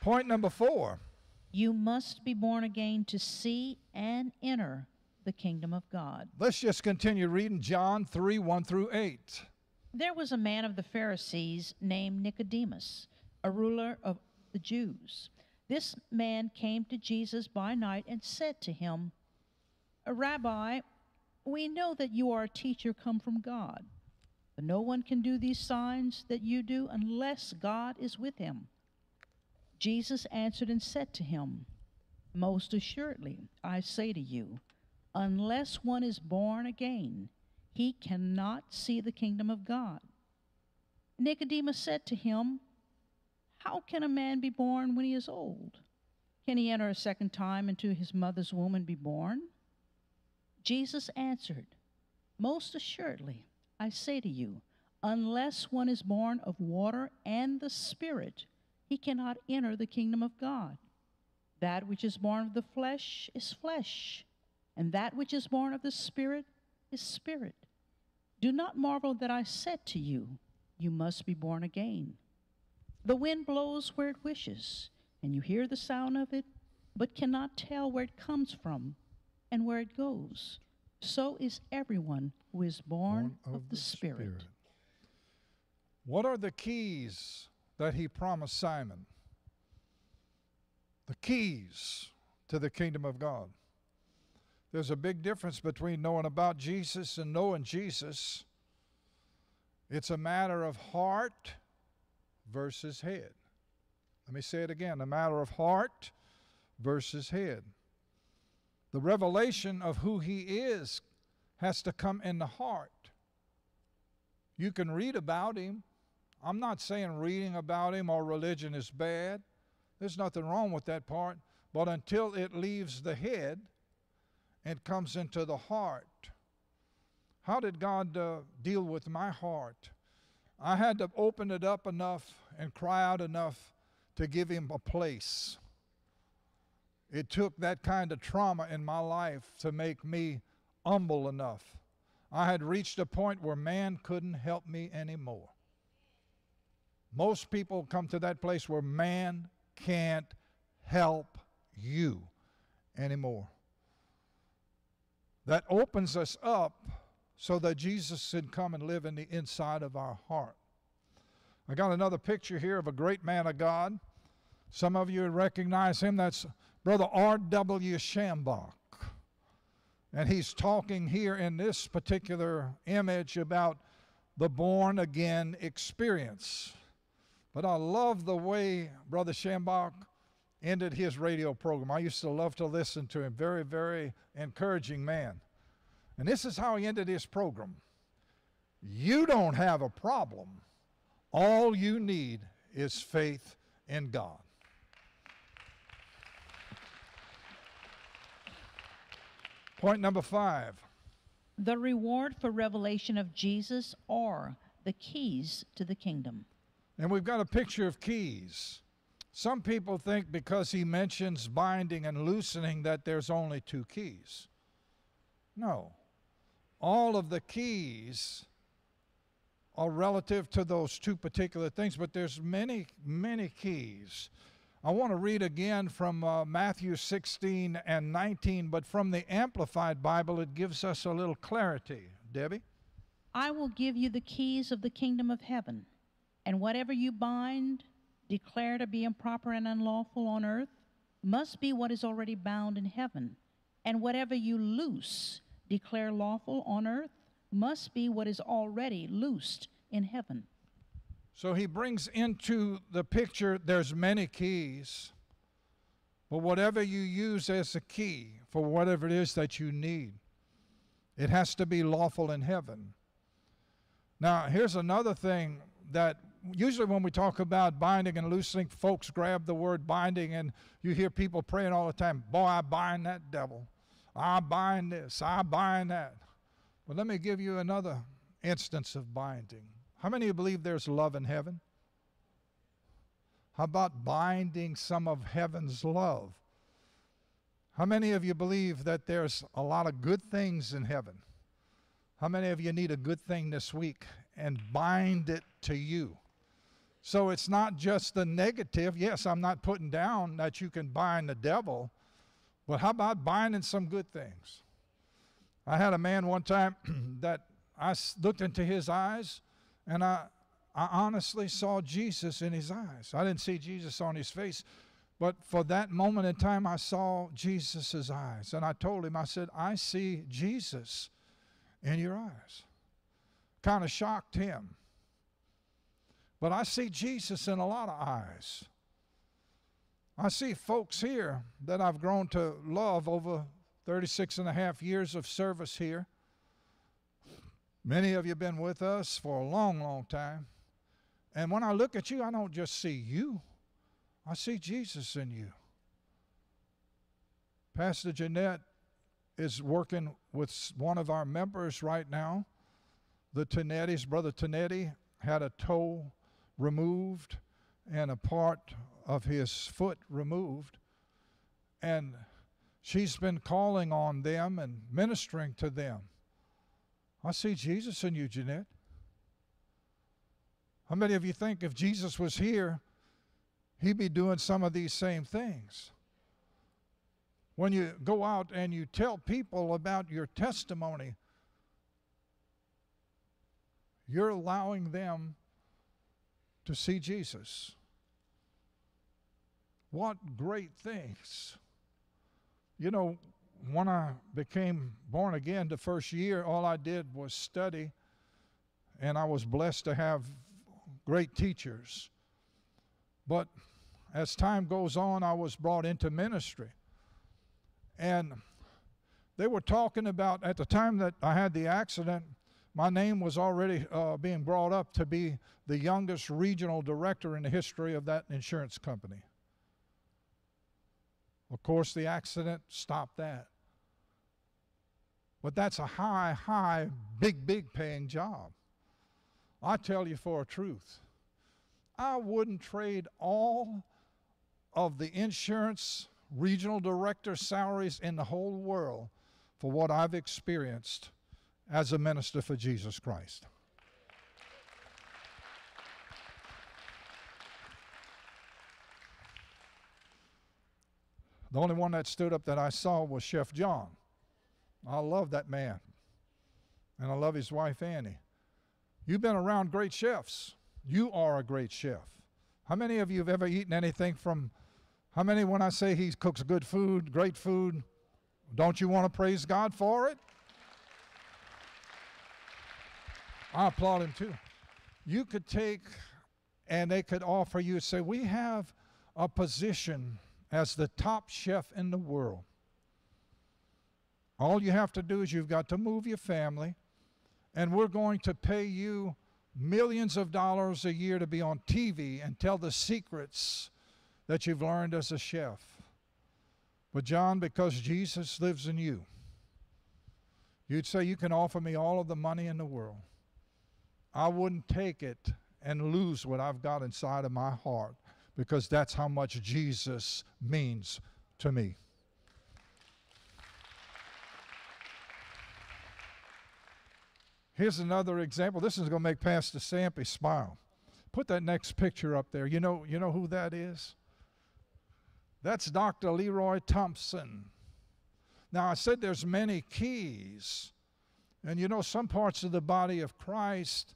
Point number four You must be born again to see and enter the kingdom of God. let's just continue reading John 3 1 through 8. There was a man of the Pharisees named Nicodemus, a ruler of the Jews. This man came to Jesus by night and said to him, Rabbi, we know that you are a teacher come from God. But no one can do these signs that you do unless God is with him. Jesus answered and said to him, Most assuredly, I say to you, unless one is born again, he cannot see the kingdom of God. Nicodemus said to him, How can a man be born when he is old? Can he enter a second time into his mother's womb and be born? Jesus answered, Most assuredly, I say to you, unless one is born of water and the Spirit, he cannot enter the kingdom of God. That which is born of the flesh is flesh, and that which is born of the Spirit is spirit. Do not marvel that I said to you, You must be born again. The wind blows where it wishes, and you hear the sound of it, but cannot tell where it comes from and where it goes. So is everyone who is born, of, the, Spirit. What are the keys that he promised Simon? The keys to the kingdom of God. There's a big difference between knowing about Jesus and knowing Jesus. It's a matter of heart versus head. Let me say it again a matter of heart versus head. The revelation of who He is has to come in the heart. You can read about Him. I'm not saying reading about Him or religion is bad. There's nothing wrong with that part. But until it leaves the head and comes into the heart, how did God uh, deal with my heart? I had to open it up enough and cry out enough to give Him a place. It took that kind of trauma in my life to make me humble enough. I had reached a point where man couldn't help me anymore. Most people come to that place where man can't help you anymore. That opens us up so that Jesus can come and live in the inside of our heart. I got another picture here of a great man of God. Some of you recognize him. That's Brother R.W. Schambach. And he's talking here in this particular image about the born again experience. But I love the way Brother Schambach ended his radio program. I used to love to listen to him. Very, very encouraging man. And this is how he ended his program You don't have a problem, all you need is faith in God. Point number five. The reward for revelation of Jesus are the keys to the kingdom. And we've got a picture of keys. Some people think because he mentions binding and loosening that there's only two keys. No. All of the keys are relative to those two particular things, but there's many, many keys. I want to read again from uh, Matthew 16 and 19, but from the Amplified Bible, it gives us a little clarity. Debbie? I will give you the keys of the kingdom of heaven, and whatever you bind, declare to be improper and unlawful on earth, must be what is already bound in heaven, and whatever you loose, declare lawful on earth, must be what is already loosed in heaven. So he brings into the picture there's many keys, but whatever you use as a key for whatever it is that you need, it has to be lawful in heaven. Now, here's another thing that usually when we talk about binding and loosening, folks grab the word binding and you hear people praying all the time, Boy, I bind that devil. I bind this. I bind that. But let me give you another instance of binding. How many of you believe there's love in heaven? How about binding some of heaven's love? How many of you believe that there's a lot of good things in heaven? How many of you need a good thing this week and bind it to you? So it's not just the negative. Yes, I'm not putting down that you can bind the devil, but how about binding some good things? I had a man one time that I looked into his eyes and I, I honestly saw Jesus in his eyes. I didn't see Jesus on his face, but for that moment in time, I saw Jesus' eyes. And I told him, I said, I see Jesus in your eyes. Kind of shocked him. But I see Jesus in a lot of eyes. I see folks here that I've grown to love over 36 and a half years of service here Many of you have been with us for a long, long time. And when I look at you, I don't just see you, I see Jesus in you. Pastor Jeanette is working with one of our members right now. The Tonettis, Brother Tonetti, had a toe removed and a part of his foot removed. And she's been calling on them and ministering to them. I see Jesus in you, Jeanette. How many of you think if Jesus was here, he'd be doing some of these same things? When you go out and you tell people about your testimony, you're allowing them to see Jesus. What great things You know, when I became born again the first year, all I did was study, and I was blessed to have great teachers. But as time goes on, I was brought into ministry. And they were talking about, at the time that I had the accident, my name was already uh, being brought up to be the youngest regional director in the history of that insurance company. Of course, the accident stopped that. But that's a high, high, big, big paying job. I tell you for a truth, I wouldn't trade all of the insurance regional director salaries in the whole world for what I've experienced as a minister for Jesus Christ. The only one that stood up that I saw was Chef John. I love that man. And I love his wife, Annie. You've been around great chefs. You are a great chef. How many of you have ever eaten anything from, how many, when I say he cooks good food, great food, don't you want to praise God for it? I applaud him too. You could take and they could offer you, say, We have a position as the top chef in the world. All you have to do is you've got to move your family, and we're going to pay you millions of dollars a year to be on TV and tell the secrets that you've learned as a chef. But, John, because Jesus lives in you, you'd say, You can offer me all of the money in the world. I wouldn't take it and lose what I've got inside of my heart because that's how much Jesus means to me. Here's another example. This is going to make Pastor Sampy smile. Put that next picture up there. You know, you know who that is? That's Dr. Leroy Thompson. Now, I said there's many keys. And you know, some parts of the body of Christ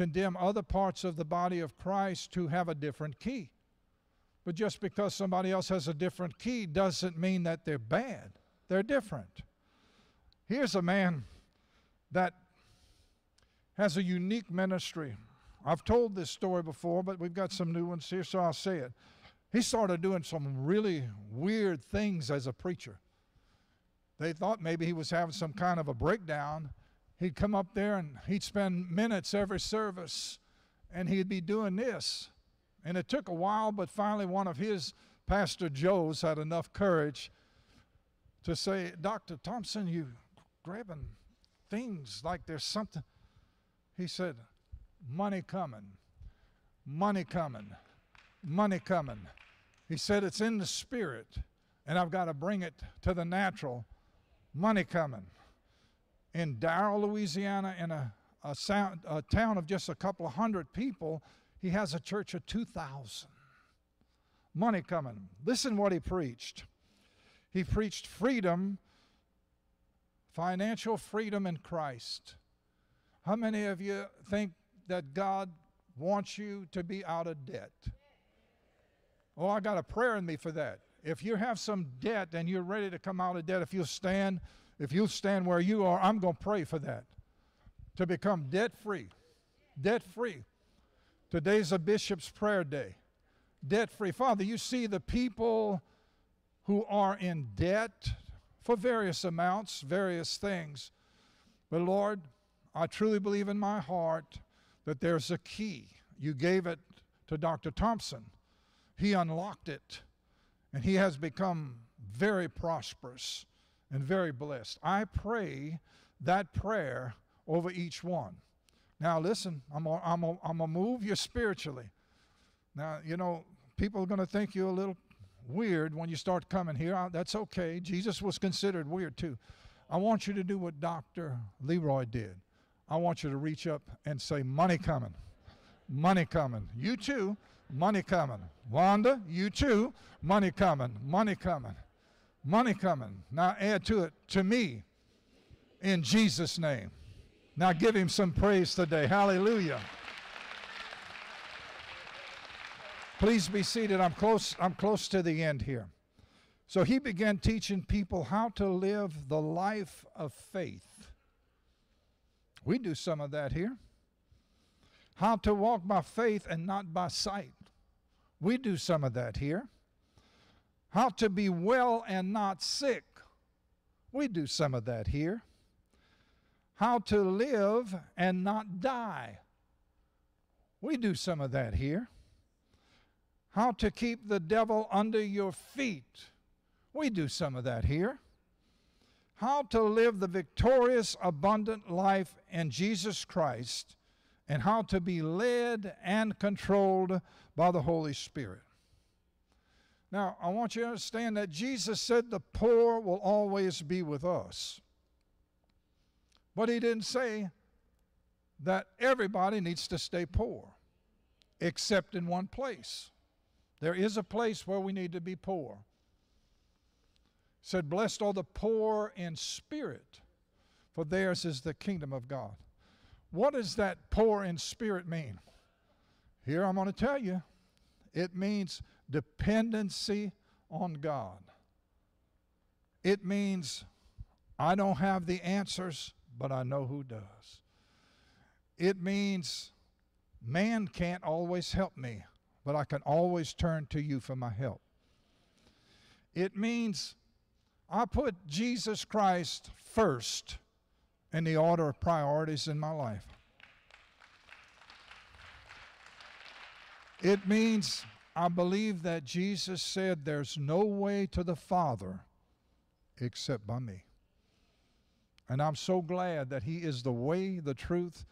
condemn other parts of the body of Christ who have a different key. But just because somebody else has a different key doesn't mean that they're bad. They're different. Here's a man that has a unique ministry. I've told this story before, but we've got some new ones here, so I'll say it. He started doing some really weird things as a preacher. They thought maybe he was having some kind of a breakdown. He'd come up there and he'd spend minutes every service and he'd be doing this. And it took a while, but finally, one of his Pastor Joe's had enough courage to say, Dr. Thompson, you grabbing things like there's something. He said, Money coming, money coming, money coming. He said, It's in the spirit, and I've got to bring it to the natural. Money coming. In Darrow, Louisiana, in a, a, sound, a town of just a couple of hundred people, he has a church of 2,000. Money coming. Listen what he preached. He preached freedom, financial freedom in Christ. How many of you think that God wants you to be out of debt? Oh, I got a prayer in me for that. If you have some debt and you're ready to come out of debt, if you'll stand, if you'll stand where you are, I'm going to pray for that. To become debt free. Debt free. Today's a bishop's prayer day. Debt free. Father, you see the people who are in debt for various amounts, various things. But Lord, I truly believe in my heart that there's a key. You gave it to Dr. Thompson. He unlocked it, and he has become very prosperous and very blessed. I pray that prayer over each one. Now, listen, I'm going to move you spiritually. Now, you know, people are going to think you're a little weird when you start coming here. That's okay. Jesus was considered weird too. I want you to do what Dr. Leroy did. I want you to reach up and say, Money coming. Money coming. You too, money coming. Wanda, you too, money coming. Money coming. Money coming. Now add to it, to me, in Jesus' name. Now give him some praise today. Hallelujah. Please be seated. I'm close, I'm close to the end here. So he began teaching people how to live the life of faith. We do some of that here. How to walk by faith and not by sight. We do some of that here. How to be well and not sick. We do some of that here. How to live and not die. We do some of that here. How to keep the devil under your feet. We do some of that here. How to live the victorious, abundant life in Jesus Christ, and how to be led and controlled by the Holy Spirit. Now, I want you to understand that Jesus said the poor will always be with us. But he didn't say that everybody needs to stay poor, except in one place. There is a place where we need to be poor. He said, Blessed are the poor in spirit, for theirs is the kingdom of God. What does that poor in spirit mean? Here I'm going to tell you. It means dependency on God. It means I don't have the answers, but I know who does. It means man can't always help me, but I can always turn to you for my help. It means I put Jesus Christ first in the order of priorities in my life. It means I believe that Jesus said there's no way to the Father except by me. And I'm so glad that He is the way, the truth,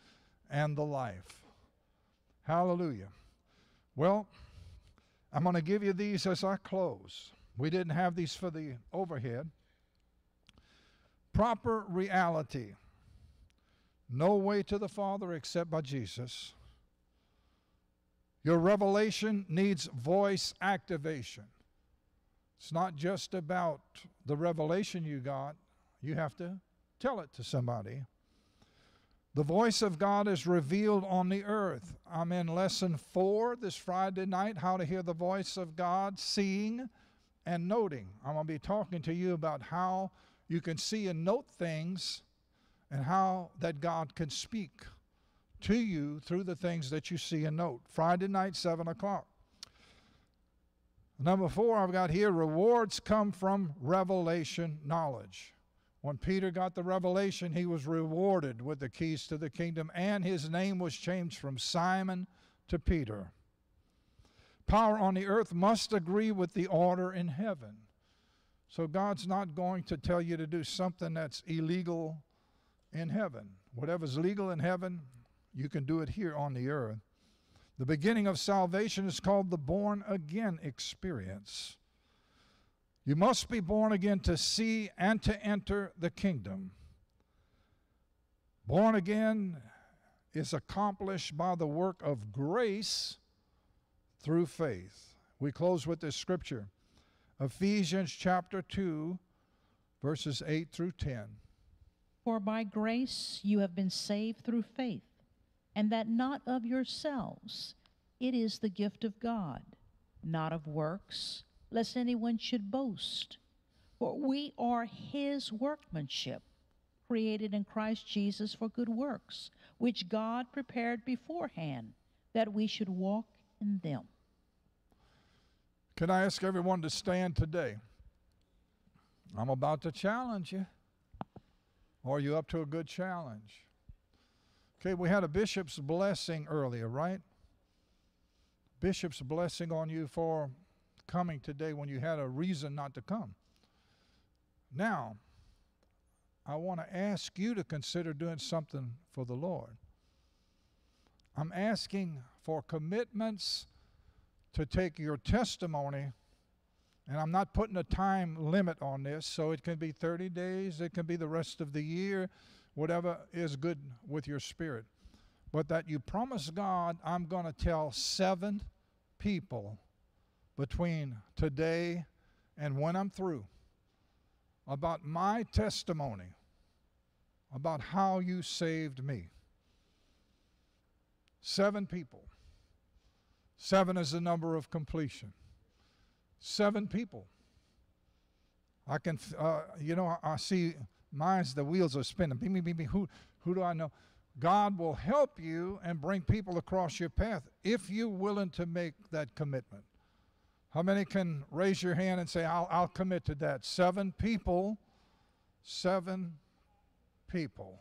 and the life. Hallelujah. Well, I'm going to give you these as I close. We didn't have these for the overhead. Proper reality. No way to the Father except by Jesus. Your revelation needs voice activation. It's not just about the revelation you got, you have to tell it to somebody. The voice of God is revealed on the earth. I'm in lesson four this Friday night how to hear the voice of God, seeing and noting. I'm going to be talking to you about how you can see and note things and how that God can speak to you through the things that you see and note. Friday night, 7 o'clock. Number four, I've got here rewards come from revelation knowledge. When Peter got the revelation, he was rewarded with the keys to the kingdom, and his name was changed from Simon to Peter. Power on the earth must agree with the order in heaven. So God's not going to tell you to do something that's illegal in heaven. Whatever's legal in heaven, you can do it here on the earth. The beginning of salvation is called the born again experience. You must be born again to see and to enter the kingdom. Born again is accomplished by the work of grace through faith. We close with this scripture Ephesians chapter 2, verses 8 through 10. For by grace you have been saved through faith, and that not of yourselves. It is the gift of God, not of works, lest anyone should boast. For we are his workmanship, created in Christ Jesus for good works, which God prepared beforehand that we should walk in them. Can I ask everyone to stand today? I'm about to challenge you. Are you up to a good challenge? Okay, we had a bishop's blessing earlier, right? Bishop's blessing on you for coming today when you had a reason not to come. Now, I want to ask you to consider doing something for the Lord. I'm asking for commitments to take your testimony, and I'm not putting a time limit on this, so it can be 30 days, it can be the rest of the year, whatever is good with your spirit. But that you promise God, I'm going to tell seven people between today and when I'm through about my testimony, about how you saved me. Seven people. Seven is the number of completion. Seven people. I can, uh, you know, I, I see mine's the wheels are spinning. Who, who do I know? God will help you and bring people across your path if you're willing to make that commitment. How many can raise your hand and say, I'll, I'll commit to that? Seven people. Seven people.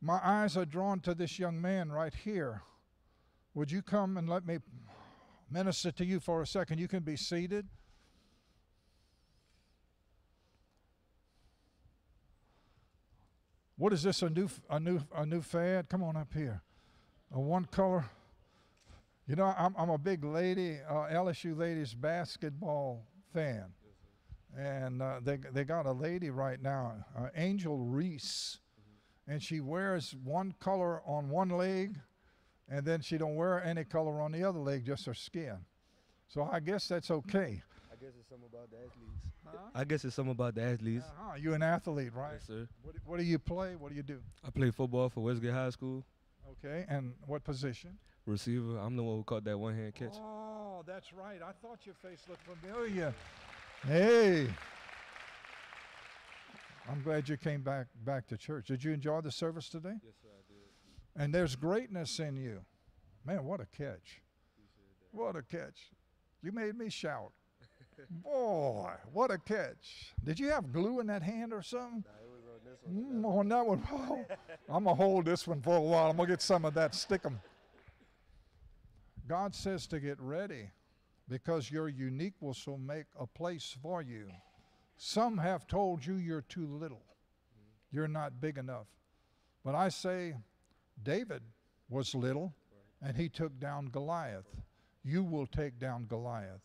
My eyes are drawn to this young man right here. Would you come and let me minister to you for a second? You can be seated. What is this? A new, a new, a new fad? Come on up here. A one color. You know, I'm, I'm a big lady, uh, LSU ladies basketball fan, and uh, they they got a lady right now, uh, Angel Reese, and she wears one color on one leg, and then she don't wear any color on the other leg, just her skin. So I guess that's okay. I guess it's something about the athletes. I guess it's something about the athletes. Uh-huh. You're an athlete, right? Yes, sir. What, do- what do you play? What do you do? I play football for Westgate High School. Okay, and what position? Receiver. I'm the one who caught that one hand catch. Oh, that's right. I thought your face looked familiar. Hey. I'm glad you came back back to church. Did you enjoy the service today? Yes, sir, I did. And there's greatness in you. Man, what a catch. What a catch. You made me shout. Boy, what a catch. Did you have glue in that hand or something? Mm, on that one. Oh, I'm going to hold this one for a while. I'm going to get some of that. Stick 'em. God says to get ready because your unique will so make a place for you. Some have told you you're too little, you're not big enough. But I say, David was little and he took down Goliath. You will take down Goliath.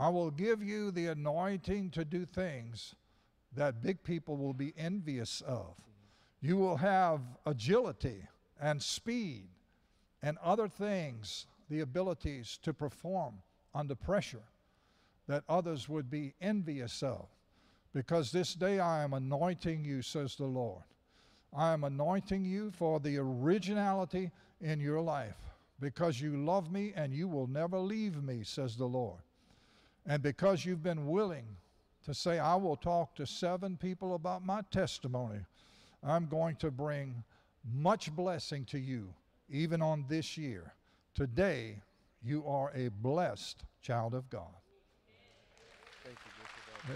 I will give you the anointing to do things that big people will be envious of. You will have agility and speed and other things, the abilities to perform under pressure that others would be envious of. Because this day I am anointing you, says the Lord. I am anointing you for the originality in your life because you love me and you will never leave me, says the Lord. And because you've been willing to say, I will talk to seven people about my testimony, I'm going to bring much blessing to you, even on this year. Today, you are a blessed child of God.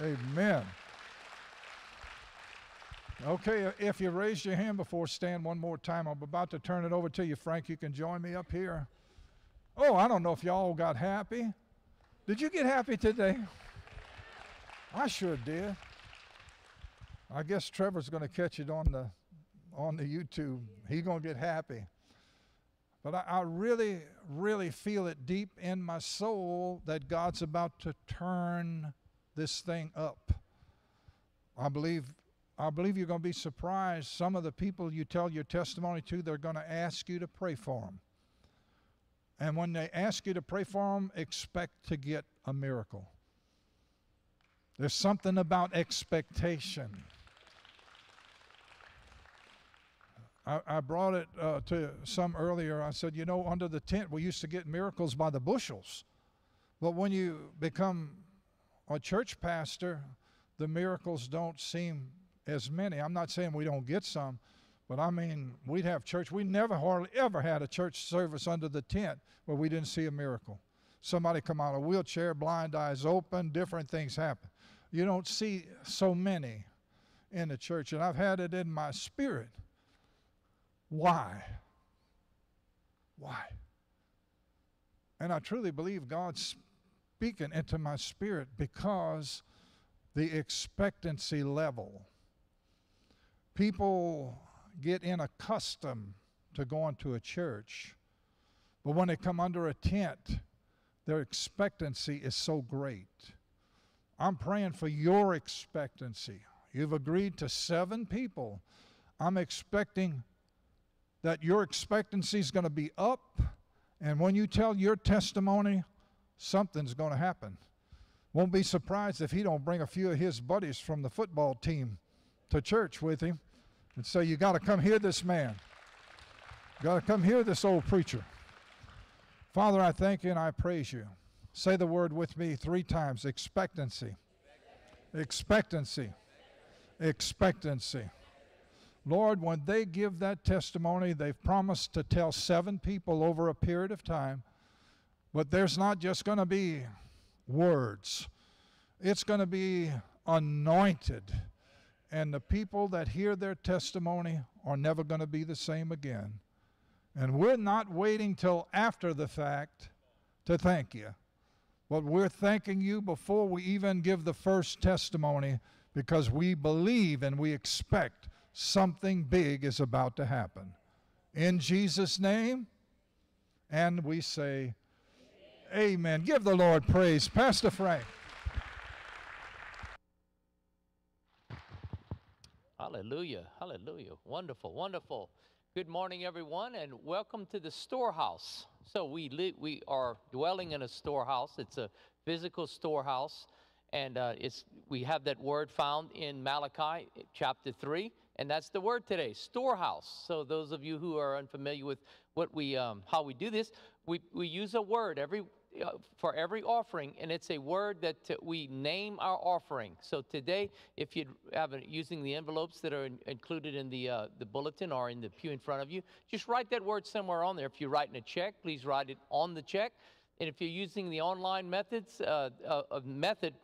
Amen. Okay, if you raised your hand before, stand one more time. I'm about to turn it over to you, Frank. You can join me up here. Oh, I don't know if y'all got happy. Did you get happy today? I sure did. I guess Trevor's going to catch it on the on the YouTube. He's going to get happy. But I, I really, really feel it deep in my soul that God's about to turn this thing up. I believe I believe you're going to be surprised. Some of the people you tell your testimony to, they're going to ask you to pray for them. And when they ask you to pray for them, expect to get a miracle. There's something about expectation. I, I brought it uh, to some earlier. I said, you know, under the tent, we used to get miracles by the bushels. But when you become a church pastor, the miracles don't seem as many. I'm not saying we don't get some, but I mean, we'd have church. We never hardly ever had a church service under the tent where we didn't see a miracle. Somebody come out of a wheelchair, blind eyes open, different things happen. You don't see so many in the church, and I've had it in my spirit. Why? Why? And I truly believe God's speaking into my spirit because the expectancy level. People get in accustomed to going to a church, but when they come under a tent, their expectancy is so great. I'm praying for your expectancy. You've agreed to seven people. I'm expecting that your expectancy is going to be up, and when you tell your testimony, something's going to happen. Won't be surprised if he don't bring a few of his buddies from the football team to church with him and say, You got to come hear this man. Got to come hear this old preacher. Father, I thank you and I praise you. Say the word with me three times expectancy, Expectancy. Expectancy. Lord, when they give that testimony, they've promised to tell seven people over a period of time. But there's not just going to be words, it's going to be anointed. And the people that hear their testimony are never going to be the same again. And we're not waiting till after the fact to thank you. But we're thanking you before we even give the first testimony because we believe and we expect something big is about to happen. In Jesus' name, and we say, Amen. Give the Lord praise. Pastor Frank. Hallelujah. Hallelujah. Wonderful. Wonderful. Good morning, everyone, and welcome to the storehouse. So we li- we are dwelling in a storehouse. It's a physical storehouse, and uh, it's we have that word found in Malachi chapter three, and that's the word today, storehouse. So those of you who are unfamiliar with what we um, how we do this, we we use a word every for every offering, and it's a word that uh, we name our offering. So today, if you have it using the envelopes that are in, included in the uh, the bulletin or in the pew in front of you, just write that word somewhere on there. If you're writing a check, please write it on the check. And if you're using the online methods uh, uh, method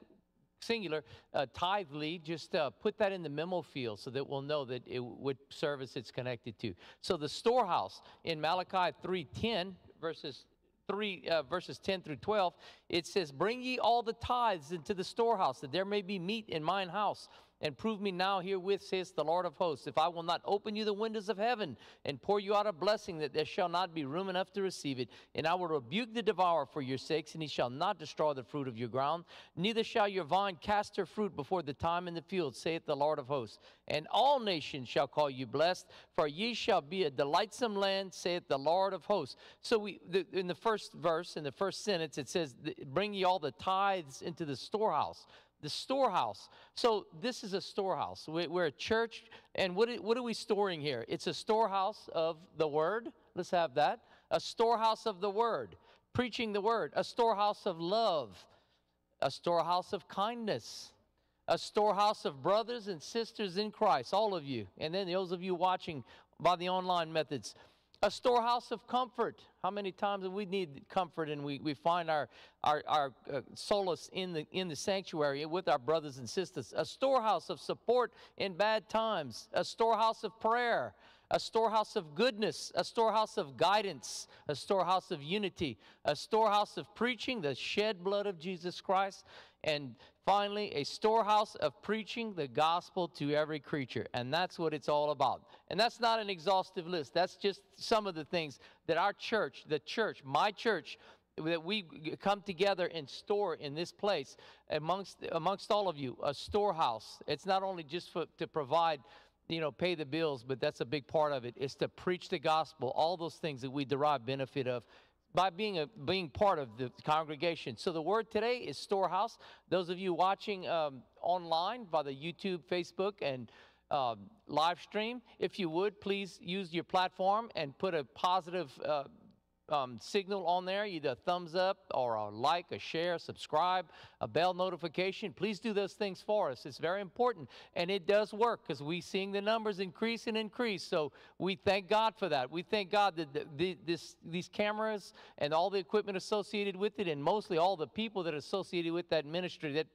singular uh, tithely just uh, put that in the memo field so that we'll know that it what service it's connected to so the storehouse in malachi 3.10 verses 3 uh, verses 10 through 12 it says bring ye all the tithes into the storehouse that there may be meat in mine house and prove me now herewith, says the Lord of hosts, if I will not open you the windows of heaven and pour you out a blessing, that there shall not be room enough to receive it. And I will rebuke the devourer for your sakes, and he shall not destroy the fruit of your ground. Neither shall your vine cast her fruit before the time in the field, saith the Lord of hosts. And all nations shall call you blessed, for ye shall be a delightsome land, saith the Lord of hosts. So we, the, in the first verse, in the first sentence, it says, "Bring ye all the tithes into the storehouse." The storehouse. So this is a storehouse. We're a church, and what, what are we storing here? It's a storehouse of the word. Let's have that. A storehouse of the word, preaching the word. A storehouse of love. A storehouse of kindness. A storehouse of brothers and sisters in Christ, all of you. And then those of you watching by the online methods a storehouse of comfort. How many times we need comfort and we, we find our, our, our uh, solace in the, in the sanctuary with our brothers and sisters? A storehouse of support in bad times, a storehouse of prayer, a storehouse of goodness, a storehouse of guidance, a storehouse of unity, a storehouse of preaching the shed blood of Jesus Christ, and finally, a storehouse of preaching the gospel to every creature. And that's what it's all about. And that's not an exhaustive list, that's just some of the things that our church, the church, my church, that we come together and store in this place amongst amongst all of you a storehouse it's not only just for, to provide you know pay the bills but that's a big part of it is to preach the gospel all those things that we derive benefit of by being a being part of the congregation. So the word today is storehouse. Those of you watching um, online by the YouTube, Facebook, and uh, live stream, if you would please use your platform and put a positive uh, um, signal on there, either a thumbs up or a like, a share, subscribe, a bell notification. Please do those things for us. It's very important. And it does work because we seeing the numbers increase and increase. So we thank God for that. We thank God that the, the, this, these cameras and all the equipment associated with it, and mostly all the people that are associated with that ministry that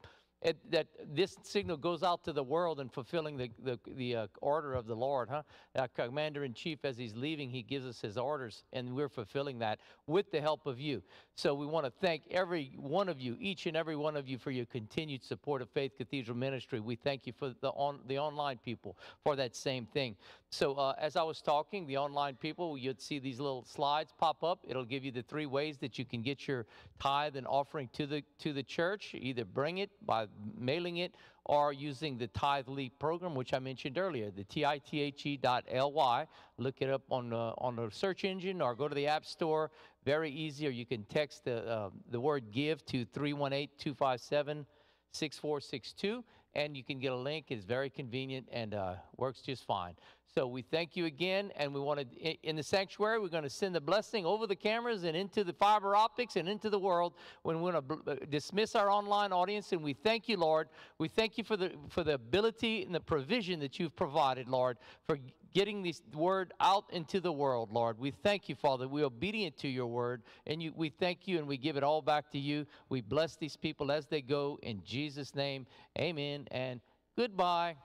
it, that this signal goes out to the world and fulfilling the, the, the uh, order of the Lord, huh? Uh, Commander in Chief, as he's leaving, he gives us his orders, and we're fulfilling that with the help of you. So we want to thank every one of you, each and every one of you, for your continued support of Faith Cathedral Ministry. We thank you for the, on, the online people for that same thing. So uh, as I was talking, the online people, you'd see these little slides pop up. It'll give you the three ways that you can get your tithe and offering to the to the church. Either bring it by mailing it or using the Tithely program, which I mentioned earlier, the T-I-T-H-E dot L-Y. Look it up on the, on the search engine or go to the App Store. Very easy, or you can text the, uh, the word GIVE to 318-257-6462, and you can get a link. It's very convenient and uh, works just fine. So we thank you again, and we want to, in the sanctuary, we're going to send the blessing over the cameras and into the fiber optics and into the world when we're going to uh, dismiss our online audience. And we thank you, Lord. We thank you for the, for the ability and the provision that you've provided, Lord, for getting this word out into the world, Lord. We thank you, Father. We're obedient to your word, and you, we thank you and we give it all back to you. We bless these people as they go in Jesus' name. Amen and goodbye.